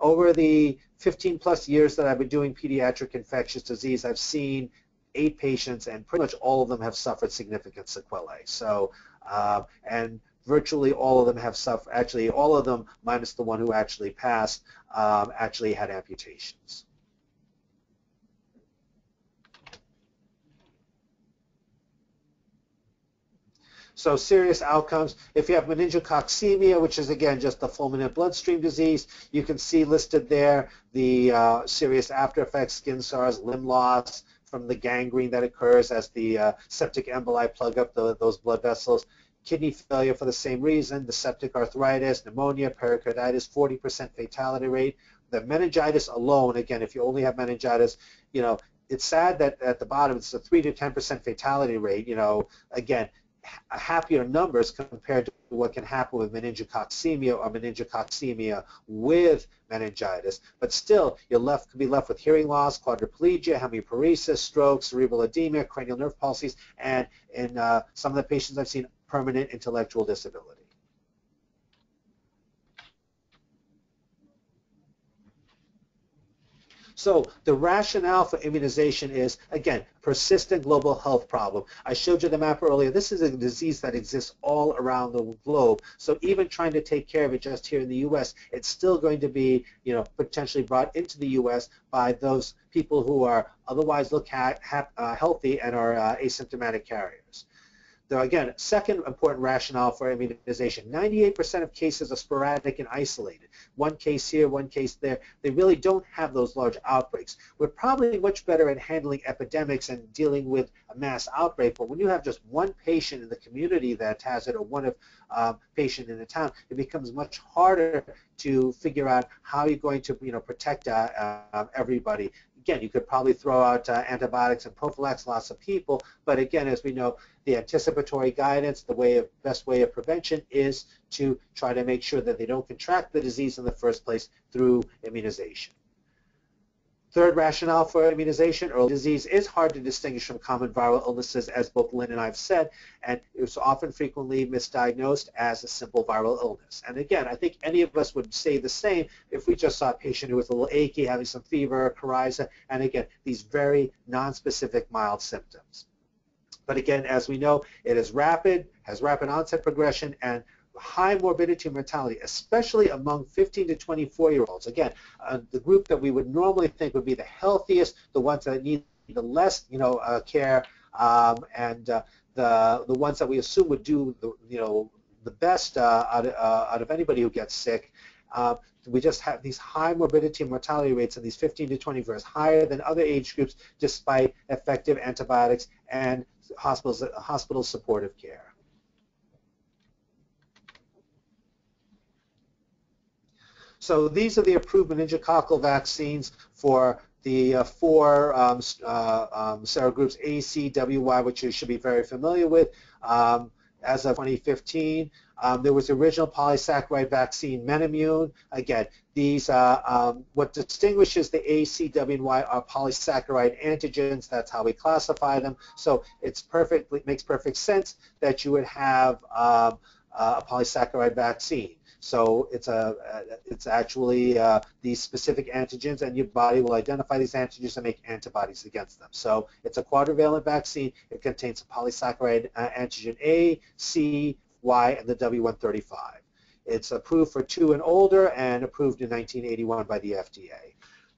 [SPEAKER 4] Over the 15 plus years that I've been doing pediatric infectious disease, I've seen eight patients, and pretty much all of them have suffered significant sequelae. So, uh, and virtually all of them have suffered, actually all of them, minus the one who actually passed, um, actually had amputations. So serious outcomes. If you have meningococcemia, which is again just the fulminant bloodstream disease, you can see listed there the uh, serious after effects, skin sores, limb loss from the gangrene that occurs as the uh, septic emboli plug up the, those blood vessels. Kidney failure for the same reason, the septic arthritis, pneumonia, pericarditis, 40% fatality rate. The meningitis alone, again, if you only have meningitis, you know, it's sad that at the bottom it's a 3 to 10% fatality rate. You know, again, happier numbers compared to what can happen with meningococcemia or meningococcemia with meningitis. But still, you're left could be left with hearing loss, quadriplegia, hemiparesis, stroke, cerebral edema, cranial nerve palsies, and in uh, some of the patients I've seen, permanent intellectual disability. So the rationale for immunization is, again, persistent global health problem. I showed you the map earlier. This is a disease that exists all around the globe. So even trying to take care of it just here in the U.S., it's still going to be, you know, potentially brought into the U.S. by those people who are otherwise look ha uh, healthy and are uh, asymptomatic carriers. Now, again, second important rationale for immunization, 98% of cases are sporadic and isolated. One case here, one case there. They really don't have those large outbreaks. We're probably much better at handling epidemics and dealing with a mass outbreak, but when you have just one patient in the community that has it or one of um, patient in the town, it becomes much harder to figure out how you're going to you know, protect uh, uh, everybody again, you could probably throw out uh, antibiotics and prophylax lots of people, but again, as we know, the anticipatory guidance, the way of, best way of prevention is to try to make sure that they don't contract the disease in the first place through immunization. Third rationale for immunization, early disease is hard to distinguish from common viral illnesses, as both Lynn and I have said, and it's often frequently misdiagnosed as a simple viral illness. And again, I think any of us would say the same if we just saw a patient who was a little achy, having some fever, coryza, and again, these very nonspecific mild symptoms. But again, as we know, it is rapid, has rapid onset progression, and high morbidity and mortality, especially among 15 to 24 year olds. Again, uh, the group that we would normally think would be the healthiest, the ones that need the less, you know, uh, care, um, and uh, the the ones that we assume would do, the, you know, the best uh, out, of, uh, out of anybody who gets sick. Uh, we just have these high morbidity and mortality rates in these 15 to 24 years, higher than other age groups despite effective antibiotics and hospitals, hospital supportive care. So these are the approved meningococcal vaccines for the uh, four um, uh, um, serogroups A, C, W, Y, which you should be very familiar with. Um, as of 2015, um, there was the original polysaccharide vaccine, Menomune. Again, these uh, um, what distinguishes the A, C, W, and Y are polysaccharide antigens. That's how we classify them. So it's. It makes perfect sense that you would have um, a polysaccharide vaccine. So it's a it's actually uh, these specific antigens, and your body will identify these antigens and make antibodies against them. So it's a quadrivalent vaccine. It contains a polysaccharide uh, antigen A, C, Y, and the W135. It's approved for two and older and approved in 1981 by the FDA.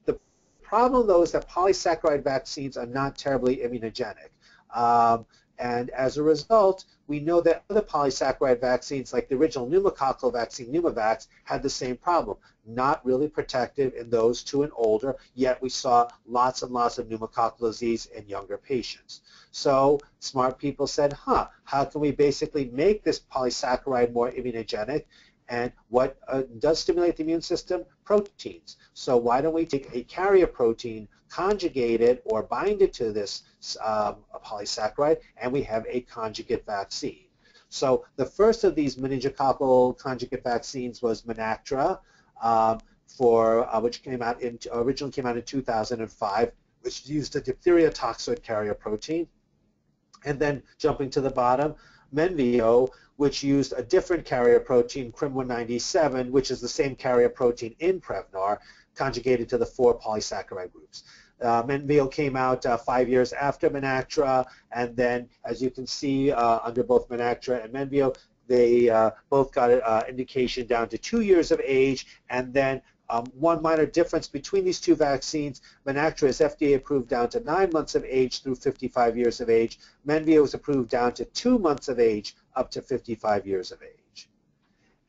[SPEAKER 4] The problem, though, is that polysaccharide vaccines are not terribly immunogenic. Um, and as a result, we know that other polysaccharide vaccines, like the original pneumococcal vaccine, Pneumovax, had the same problem. Not really protective in those two and older, yet we saw lots and lots of pneumococcal disease in younger patients. So smart people said, huh, how can we basically make this polysaccharide more immunogenic? And what uh, does stimulate the immune system? Proteins. So why don't we take a carrier protein, conjugate it or bind it to this um, polysaccharide, and we have a conjugate vaccine. So the first of these meningococcal conjugate vaccines was Menactra, um, for uh, which came out in originally came out in 2005, which used a diphtheria toxoid carrier protein. And then jumping to the bottom, Menveo, which used a different carrier protein, CRM197, which is the same carrier protein in Prevnar, conjugated to the four polysaccharide groups. Uh, Menveo came out uh, five years after Menactra, and then, as you can see, uh, under both Menactra and Menveo, they uh, both got an uh, indication down to two years of age, and then Um, one minor difference between these two vaccines, Menactra is FDA approved down to nine months of age through 55 years of age. Menveo is approved down to two months of age up to 55 years of age.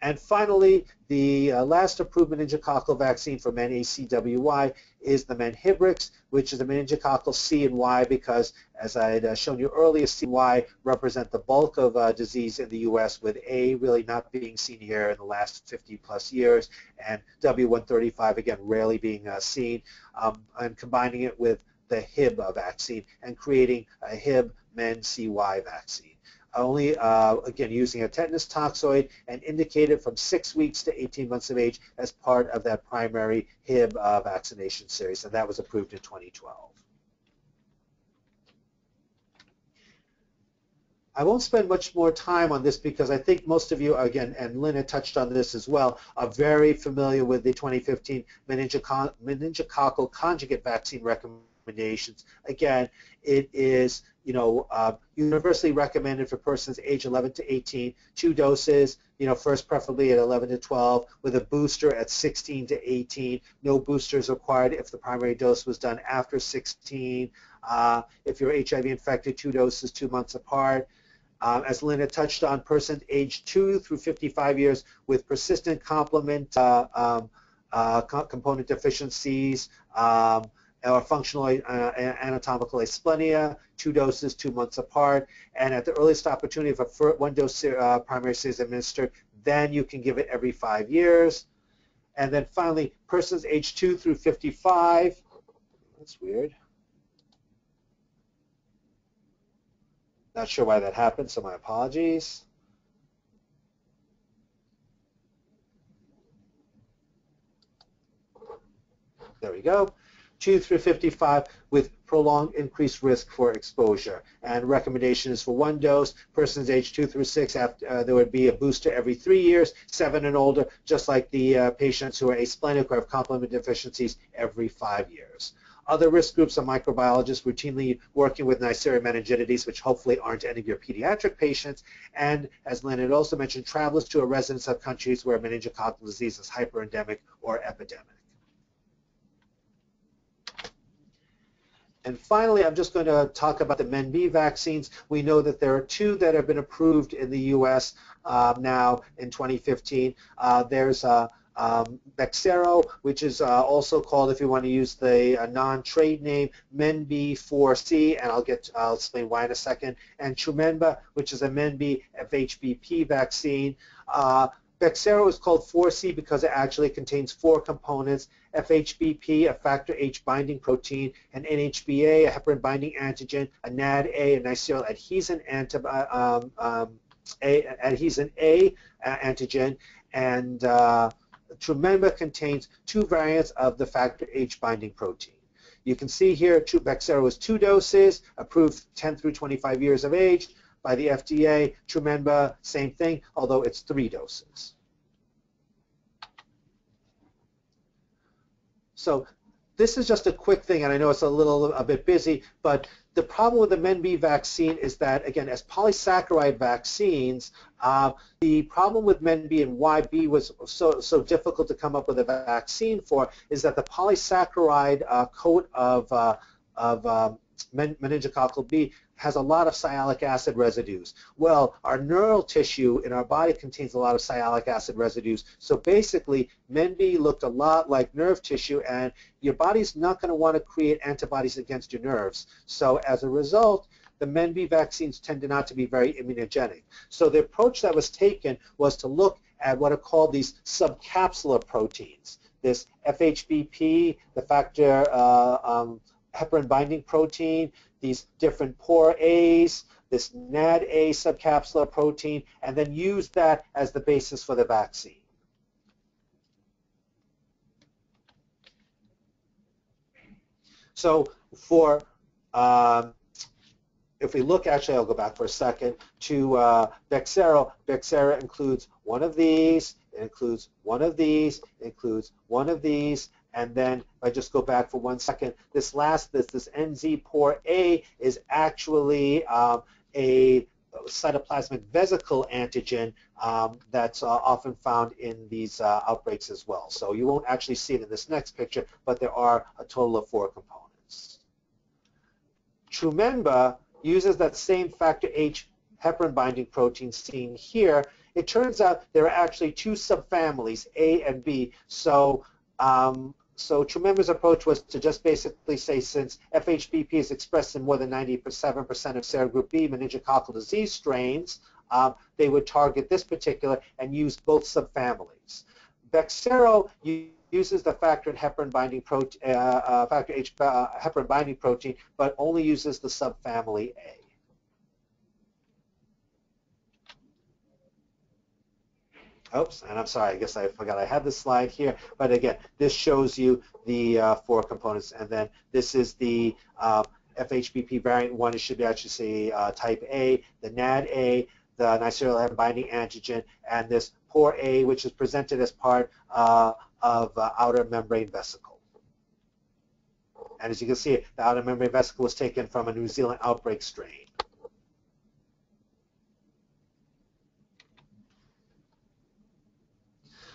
[SPEAKER 4] And finally, the uh, last approved meningococcal vaccine for men ACWY is the Menhibrix, which is the meningococcal C and Y because, as I had uh, shown you earlier, C and Y represent the bulk of uh, disease in the U.S., with A really not being seen here in the last 50 plus years, and W135 again rarely being uh, seen, um, and combining it with the Hib vaccine and creating a Hib Men CY vaccine only, uh, again, using a tetanus toxoid and indicated from 6 weeks to 18 months of age as part of that primary Hib uh, vaccination series, and that was approved in 2012. I won't spend much more time on this because I think most of you, again, and Lynn touched on this as well, are very familiar with the 2015 meningococcal conjugate vaccine recommendations. Again, it is you know, uh, universally recommended for persons age 11 to 18, two doses, you know, first preferably at 11 to 12, with a booster at 16 to 18. No boosters required if the primary dose was done after 16. Uh, if you're HIV infected, two doses, two months apart. Um, as Linda touched on, persons age 2 through 55 years with persistent complement uh, um, uh, component deficiencies, um, or functional uh, anatomical asplenia, two doses, two months apart, and at the earliest opportunity, if a one dose uh, primary series administered, then you can give it every five years. And then finally, persons age 2 through 55, that's weird. Not sure why that happened, so my apologies. There we go. 2 through 55 with prolonged increased risk for exposure. And recommendation is for one dose. Persons age 2 through 6, after, uh, there would be a booster every three years. 7 and older, just like the uh, patients who are asplenic or have complement deficiencies, every five years. Other risk groups are microbiologists routinely working with Neisseria meningitidis, which hopefully aren't any of your pediatric patients, and as Lynn had also mentioned, travelers to or residents of countries where meningococcal disease is hyperendemic or epidemic. And finally, I'm just going to talk about the MenB vaccines. We know that there are two that have been approved in the U.S. Um, now in 2015. Uh, there's uh, um, Bexsero, which is uh, also called, if you want to use the uh, non-trade name, MenB4C, and I'll get, I'll explain why in a second, and Trumenba, which is a MenB FHBP vaccine. Uh, Bexsero is called 4C because it actually contains four components, FHBP, a factor H binding protein, an NHBA, a heparin binding antigen, a NAD-A, a Neisseria adhesin, um, um, a, adhesin A uh, antigen, and uh, Trumenba contains two variants of the factor H binding protein. You can see here Bexsero is two doses, approved 10 through 25 years of age by the FDA. Trumenba, same thing, although it's three doses. So this is just a quick thing, and I know it's a little a bit busy, but the problem with the MenB vaccine is that, again, as polysaccharide vaccines, uh, the problem with MenB and why B was so, so difficult to come up with a vaccine for is that the polysaccharide uh, coat of, uh, of um, meningococcal B has a lot of sialic acid residues. Well, our neural tissue in our body contains a lot of sialic acid residues. So basically, MenB looked a lot like nerve tissue, and your body's not going to want to create antibodies against your nerves. So as a result, the MenB vaccines tend not to be very immunogenic. So the approach that was taken was to look at what are called these subcapsular proteins. This FHBP, the factor uh, um, heparin binding protein, these different PorA's, this NAD-A subcapsular protein, and then use that as the basis for the vaccine. So for, um, if we look, actually I'll go back for a second, to uh, Bexsero, Bexsero includes one of these, it includes one of these, it includes one of these, and then if I just go back for one second, this last, this, this NZ PorA is actually um, a cytoplasmic vesicle antigen um, that's uh, often found in these uh, outbreaks as well. So you won't actually see it in this next picture, but there are a total of four components. Trumenba uses that same factor H heparin binding protein seen here. It turns out there are actually two subfamilies, A and B. So um, so Trumenba's approach was to just basically say since FHBP is expressed in more than 97% of serogroup B meningococcal disease strains, um, they would target this particular and use both subfamilies. Bexsero uses the factor heparin binding protein, uh, uh, factor H uh, heparin binding protein, but only uses the subfamily A. Oops, and I'm sorry, I guess I forgot I had this slide here. But again, this shows you the uh, four components. And then this is the uh, FHBP variant one. It should actually say uh, type A, the NAD-A, the Neisserial binding antigen, and this PorA, which is presented as part uh, of uh, outer membrane vesicle. And as you can see, the outer membrane vesicle was taken from a New Zealand outbreak strain.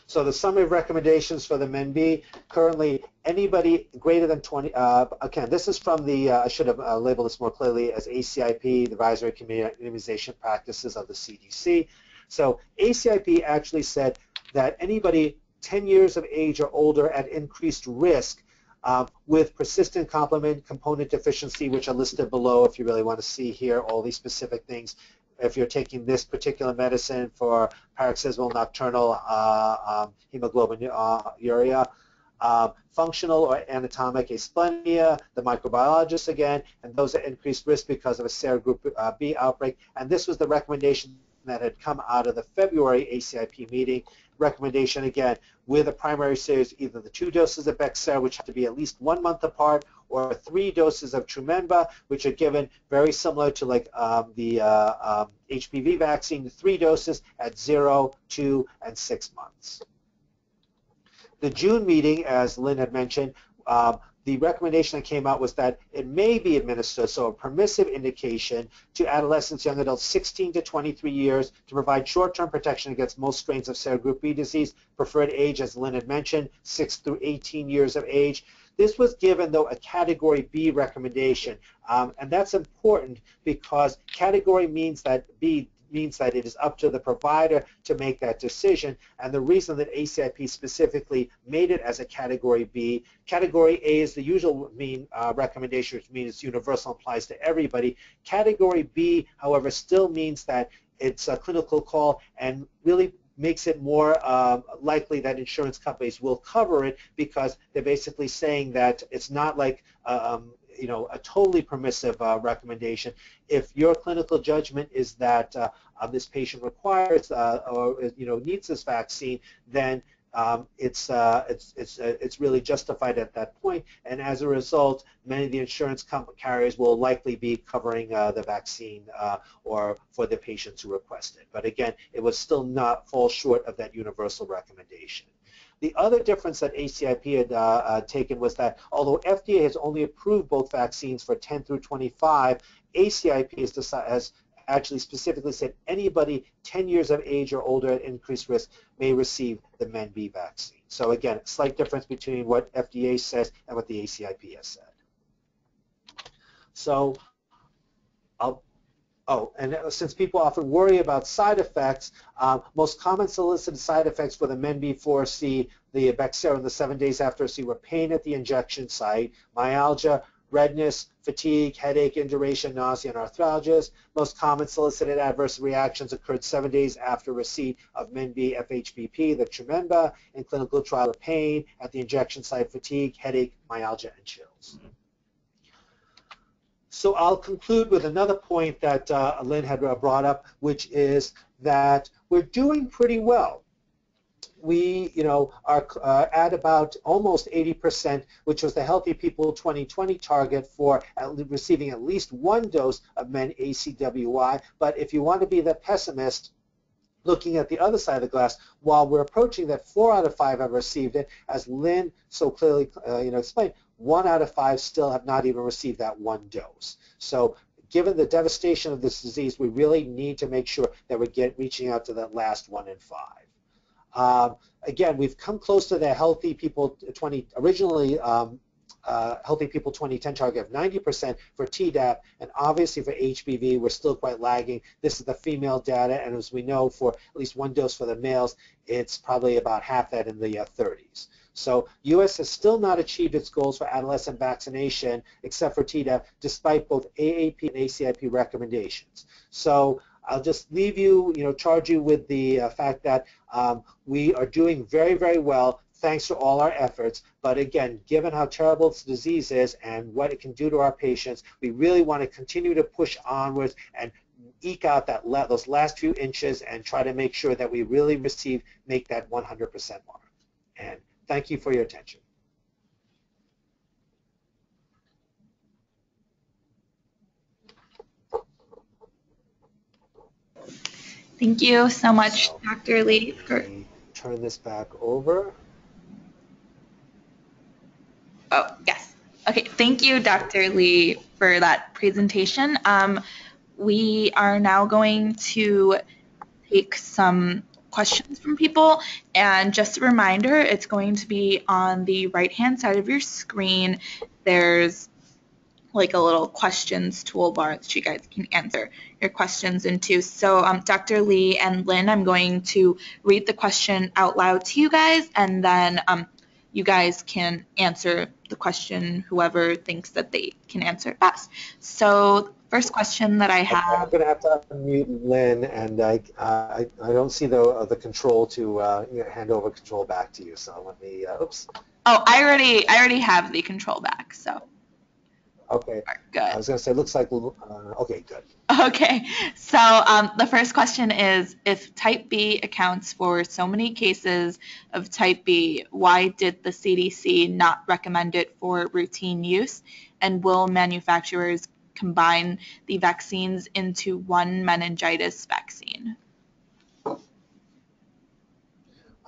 [SPEAKER 4] So the summary of recommendations for the MenB, currently anybody greater than 20, uh, again, this is from the, uh, I should have uh, labeled this more clearly as ACIP, the Advisory Committee Immunization Practices of the CDC. So ACIP actually said that anybody 10 years of age or older at increased risk uh, with persistent complement component deficiency, which are listed below if you really want to see here all these specific things, if you're taking this particular medicine for paroxysmal nocturnal uh, um, hemoglobinuria, uh, functional or anatomic asplenia, the microbiologists again, and those at increased risk because of a serogroup uh, B outbreak. And this was the recommendation that had come out of the February ACIP meeting. Recommendation again with a primary series, either the two doses of Bexsero, which have to be at least one month apart, or three doses of Trumenba, which are given very similar to like um, the uh, um, HPV vaccine, three doses at zero, two, and six months. The June meeting, as Lynn had mentioned, um, the recommendation that came out was that it may be administered, so a permissive indication to adolescents, young adults 16 to 23 years to provide short-term protection against most strains of serogroup B disease. Preferred age, as Lynn had mentioned, 6 through 18 years of age. This was given, though, a Category B recommendation, um, and that's important because Category means that B means that it is up to the provider to make that decision. And the reason that ACIP specifically made it as a Category B, Category A is the usual mean uh, recommendation, which means it's universal, applies to everybody. Category B, however, still means that it's a clinical call and really makes it more uh, likely that insurance companies will cover it because they're basically saying that it's not like um, you know, a totally permissive uh, recommendation. If your clinical judgment is that uh, uh, this patient requires uh, or you know needs this vaccine, then um, it's, uh, it's, it's, uh, it's really justified at that point. point, and as a result, many of the insurance carriers will likely be covering uh, the vaccine uh, or for the patients who request it. But again, it was still not fall short of that universal recommendation. The other difference that ACIP had uh, uh, taken was that although FDA has only approved both vaccines for 10 through 25, ACIP has, has actually specifically said anybody 10 years of age or older at increased risk may receive the MenB vaccine. So again, slight difference between what FDA says and what the ACIP has said. So I'll Oh, and since people often worry about side effects, uh, most common solicited side effects for the MENB4C, the Bexsero in the seven days after C were pain at the injection site, myalgia, redness, fatigue, headache, induration, nausea, and arthralgias. Most common solicited adverse reactions occurred seven days after receipt of MenB FHBP, the Trumenba, in clinical trial of pain at the injection site, fatigue, headache, myalgia, and chills. So I'll conclude with another point that uh, Lynn had brought up, which is that we're doing pretty well. We, you know, are uh, at about almost 80%, which was the Healthy People 2020 target for at receiving at least one dose of MEN ACWY. But if you want to be the pessimist, looking at the other side of the glass, while we're approaching that four out of five have received it, as Lynn so clearly uh, you know, explained, one out of five still have not even received that one dose. So given the devastation of this disease, we really need to make sure that we're get, reaching out to that last one in five. Um, again, we've come close to the healthy people 20 originally um, uh, Healthy People 2010 target of 90% for Tdap, and obviously for HPV, we're still quite lagging. This is the female data, and as we know, for at least one dose for the males, it's probably about half that in the uh, 30s. So U.S. has still not achieved its goals for adolescent vaccination, except for Tdap, despite both AAP and ACIP recommendations. So I'll just leave you, you know, charge you with the uh, fact that um, we are doing very, very well thanks to all our efforts. But again, given how terrible this disease is and what it can do to our patients, we really want to continue to push onwards and eke out that those last few inches and try to make sure that we really receive, make that 100% mark. And thank you for your attention.
[SPEAKER 1] Thank you so much, so, Dr. Lee. For...
[SPEAKER 4] Turn this back over.
[SPEAKER 1] Oh, yes. Okay, thank you, Dr. Lee, for that presentation. Um, we are now going to take some questions from people. And just a reminder, it's going to be on the right-hand side of your screen. There's like a little questions toolbar that you guys can answer your questions into. So um, Dr. Lee and Lynn, I'm going to read the question out loud to you guys, and then um, you guys can answer the question whoever thinks that they can answer it best. So first question that I have.
[SPEAKER 4] I'm going to have to unmute Lynn, and I I, I don't see the uh, the control to uh, you know, hand over control back to you. So let me. Uh, oops.
[SPEAKER 1] Oh, I already I already have the control back. So.
[SPEAKER 4] Okay.
[SPEAKER 1] Good. I
[SPEAKER 4] was going to say, looks like, uh, okay, good.
[SPEAKER 1] Okay. So um, the first question is, if type B accounts for so many cases of type B, why did the CDC not recommend it for routine use? And will manufacturers combine the vaccines into one meningitis vaccine?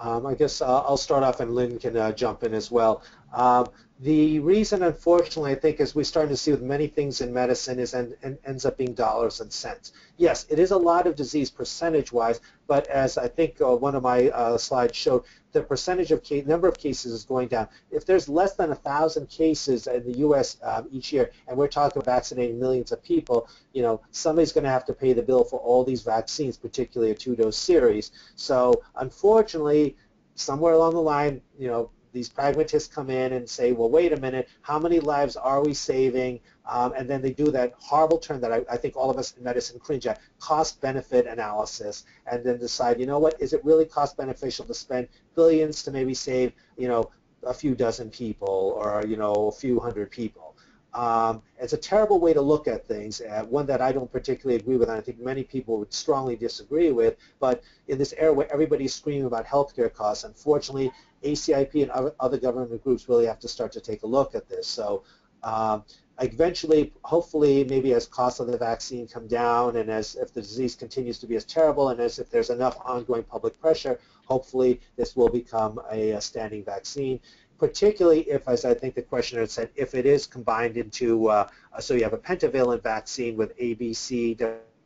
[SPEAKER 4] Um, I guess uh, I'll start off and Lynn can uh, jump in as well. Um, the reason, unfortunately, I think, as we're starting to see with many things in medicine, is and, and ends up being dollars and cents. Yes, it is a lot of disease percentage-wise, but as I think uh, one of my uh, slides showed, the percentage of number of cases is going down. If there's less than a thousand cases in the U.S. Um, each year, and we're talking about vaccinating millions of people, you know, somebody's going to have to pay the bill for all these vaccines, particularly a two-dose series. So, unfortunately, somewhere along the line, you know, these pragmatists come in and say, well, wait a minute, how many lives are we saving? Um, and then they do that horrible term that I, I, think all of us in medicine cringe at, cost-benefit analysis, and then decide, you know what, is it really cost-beneficial to spend billions to maybe save, you know, a few dozen people or, you know, a few hundred people? Um, it's a terrible way to look at things, uh, one that I don't particularly agree with, and I think many people would strongly disagree with. But in this era where everybody's screaming about healthcare costs, unfortunately, ACIP and other, government groups really have to start to take a look at this. So um, eventually, hopefully, maybe as costs of the vaccine come down and as if the disease continues to be as terrible and as if there's enough ongoing public pressure, hopefully this will become a, a standing vaccine particularly if, as I think the questioner said, if it is combined into, uh, so you have a pentavalent vaccine with A, B, C,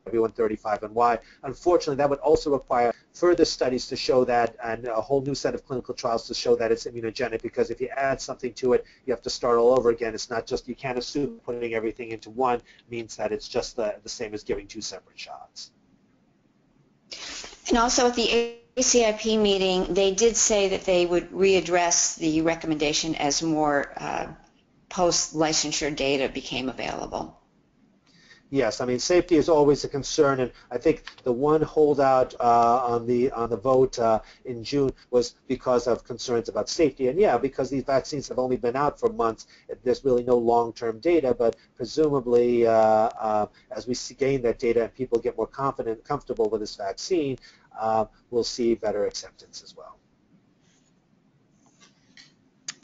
[SPEAKER 4] W135 and Y. Unfortunately, that would also require further studies to show that and a whole new set of clinical trials to show that it's immunogenic because if you add something to it, you have to start all over again. It's not just, you can't assume putting everything into one means that it's just the, the same as giving two separate shots.
[SPEAKER 2] And also at the ACIP meeting, they did say that they would readdress the recommendation as more uh, post-licensure data became available
[SPEAKER 4] yes, I mean safety is always a concern, and I think the one holdout uh, on the on the vote uh, in June was because of concerns about safety. And yeah, because these vaccines have only been out for months, there's really no long-term data. But presumably, uh, uh as we gain that data and people get more confident, comfortable with this vaccine, uh, we'll see better acceptance as well.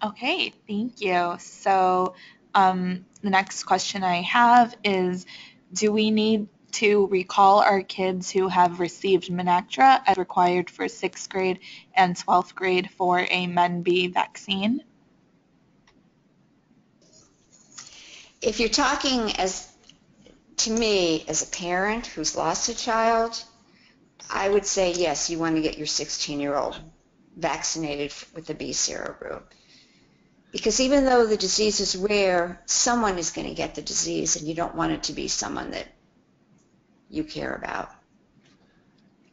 [SPEAKER 1] Okay, thank you. So um, the next question I have is, do we need to recall our kids who have received Menactra as required for 6th grade and 12th grade for a MenB vaccine?
[SPEAKER 2] If you're talking as to me, as a parent who's lost a child, I would say yes, you want to get your 16-year-old vaccinated with the B serogroup. Because even though the disease is rare, someone is going to get the disease, and you don't want it to be someone that you care about.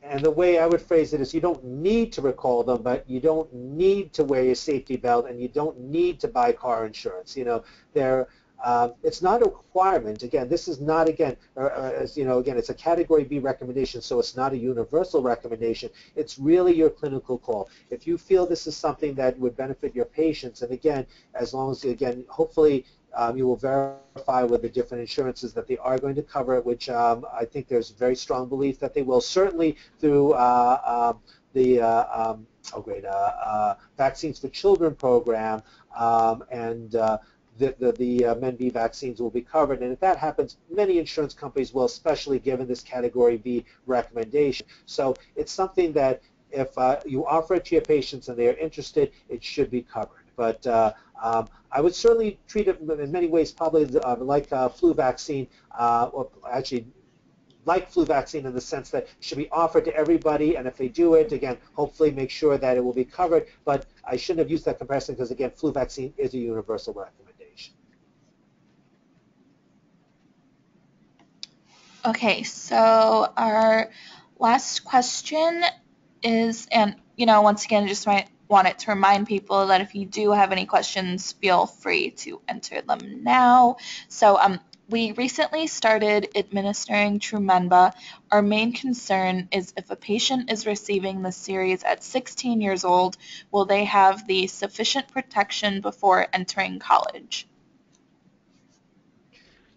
[SPEAKER 4] And the way I would phrase it is you don't need to recall them, but you don't need to wear your safety belt and you don't need to buy car insurance. You know, there, um, it's not a requirement. Again, this is not, again, uh, as you know, again, it's a Category B recommendation, so it's not a universal recommendation. It's really your clinical call. If you feel this is something that would benefit your patients, and again, as long as, again, hopefully um, you will verify with the different insurances that they are going to cover it, which um, I think there's very strong belief that they will. Certainly through uh, um, the uh, um, oh great uh, uh, Vaccines for Children program and uh, the, the, the uh, MenB vaccines will be covered. And if that happens, many insurance companies will, especially given this Category B recommendation. So it's something that if uh, you offer it to your patients and they are interested, it should be covered. But uh, um, I would certainly treat it in many ways probably uh, like a flu vaccine, uh, or actually like flu vaccine in the sense that it should be offered to everybody, and if they do it, again, hopefully make sure that it will be covered. But I shouldn't have used that comparison because, again, flu vaccine is a universal recommendation.
[SPEAKER 1] Okay, so our last question is, and you know, once again, just my wanted to remind people that if you do have any questions, feel free to enter them now. So um, we recently started administering Trumenba. Our main concern is if a patient is receiving the series at 16 years old, will they have the sufficient protection before entering college?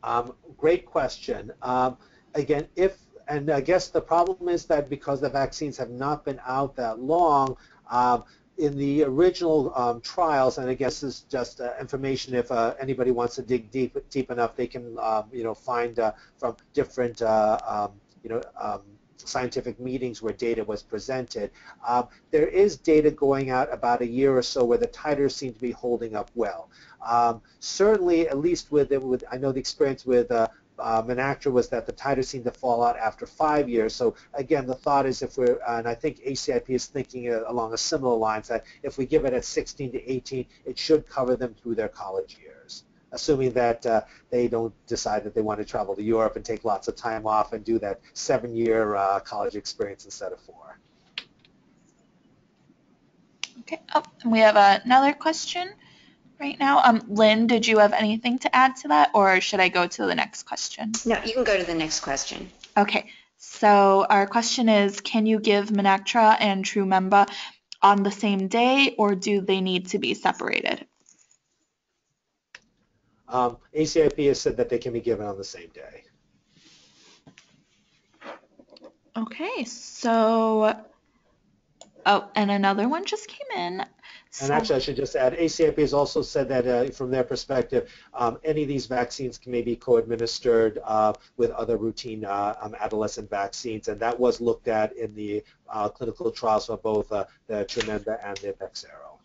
[SPEAKER 4] Um, great question. Um, again, if and I guess the problem is that because the vaccines have not been out that long, um, in the original um, trials, and I guess this is just uh, information if uh, anybody wants to dig deep deep enough, they can um, you know find uh, from different uh, um, you know um, scientific meetings where data was presented. Um, there is data going out about a year or so where the titers seem to be holding up well. Um, certainly, at least with, with I know the experience with um, Menactra was that the titers seem to fall out after five years. So again, the thought is if we're, and I think ACIP is thinking uh, along a similar lines that if we give it at 16 to 18, it should cover them through their college years, assuming that uh, they don't decide that they want to travel to Europe and take lots of time off and do that seven-year uh, college experience instead of four.
[SPEAKER 1] Okay, oh, we have another question right now. Um, Lynn, did you have anything to add to that, or should I go to the next question?
[SPEAKER 2] No, you can go to the next question.
[SPEAKER 1] Okay, so our question is, can you give Menactra and Trumenba on the same day, or do they need to be separated?
[SPEAKER 4] Um, ACIP has said that they can be given on the same day.
[SPEAKER 1] Okay, so, oh, and another one just came in.
[SPEAKER 4] And actually, I should just add, ACIP has also said that uh, from their perspective, um, any of these vaccines can maybe co-administered uh, with other routine uh, um, adolescent vaccines, and that was looked at in the uh, clinical trials for both uh, the Trumenba and the Bexsero.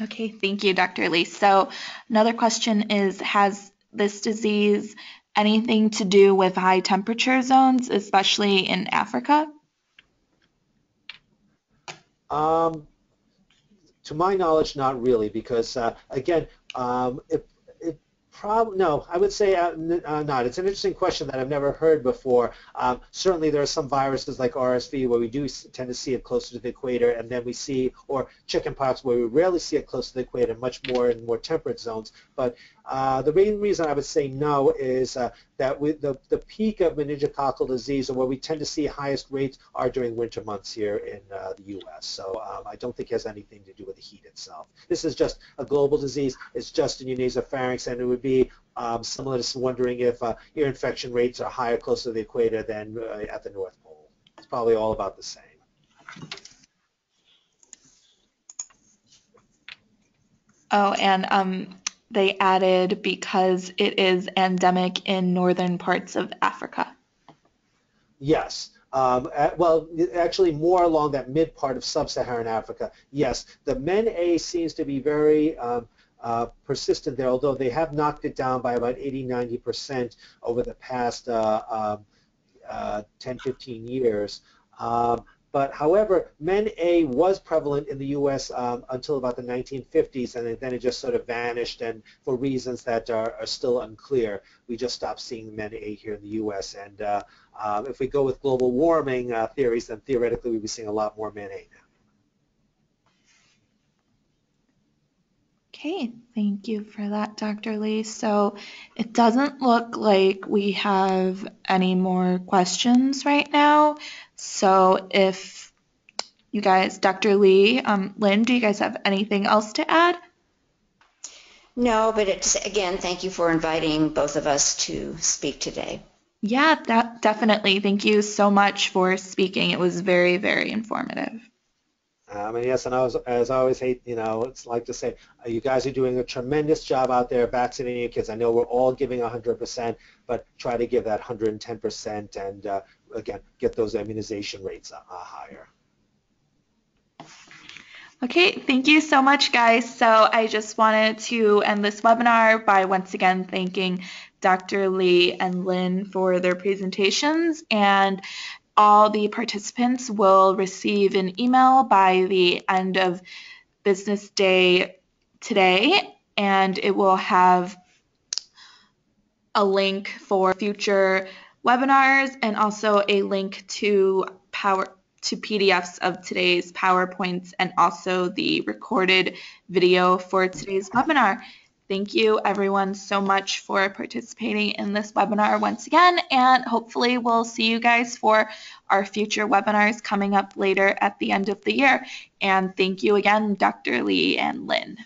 [SPEAKER 1] Okay, thank you, Dr. Lee. So another question is, has this disease anything to do with high temperature zones, especially in Africa?
[SPEAKER 4] Um, to my knowledge, not really, because uh, again, um, it, it no, I would say uh, uh, not. It's an interesting question that I've never heard before. Um, certainly, there are some viruses like RSV where we do tend to see it closer to the equator, and then we see, or chickenpox where we rarely see it close to the equator, much more in more temperate zones. But uh, the main reason I would say no is uh, that the, the peak of meningococcal disease, or where we tend to see highest rates, are during winter months here in uh, the U.S. So um, I don't think it has anything to do with the heat itself. This is just a global disease. It's just in your nasopharynx, and it would be um, similar to wondering if uh, ear infection rates are higher close to the equator than uh, at the North Pole. It's probably all about the same.
[SPEAKER 1] Oh, and um, they added because it is endemic in northern parts of Africa.
[SPEAKER 4] Yes. Um, at, well, actually, more along that mid part of sub-Saharan Africa. Yes, the Men A seems to be very um, uh, persistent there, although they have knocked it down by about 80, 90% over the past uh, um, uh, 10, 15 years. Um, but however, Men A was prevalent in the U.S. Um, until about the 1950s, and then it just sort of vanished, and for reasons that are, are still unclear, we just stopped seeing Men A here in the U.S. And uh, um, if we go with global warming uh, theories, then theoretically we'd be seeing a lot more Men A now.
[SPEAKER 1] Okay, thank you for that, Dr. Lee. So it doesn't look like we have any more questions right now. So if you guys, Dr. Lee, um, Lynn, do you guys have anything else to add?
[SPEAKER 2] No, but it's, again, thank you for inviting both of us to speak today.
[SPEAKER 1] Yeah, that definitely. Thank you so much for speaking. It was very, very informative.
[SPEAKER 4] Um, and yes, and I was, as I always hate, you know, it's like to say, uh, you guys are doing a tremendous job out there vaccinating your kids. I know we're all giving 100%, but try to give that 110% and, uh, again, get those immunization rates uh, higher.
[SPEAKER 1] Okay, thank you so much, guys. So I just wanted to end this webinar by once again thanking Dr. Lee and Lynn for their presentations and all the participants will receive an email by the end of business day today, and it will have a link for future webinars and also a link to power to PDFs of today's PowerPoints and also the recorded video for today's webinar. Thank you everyone so much for participating in this webinar once again, and hopefully we'll see you guys for our future webinars coming up later at the end of the year. And thank you again, Dr. Lee and Lynn.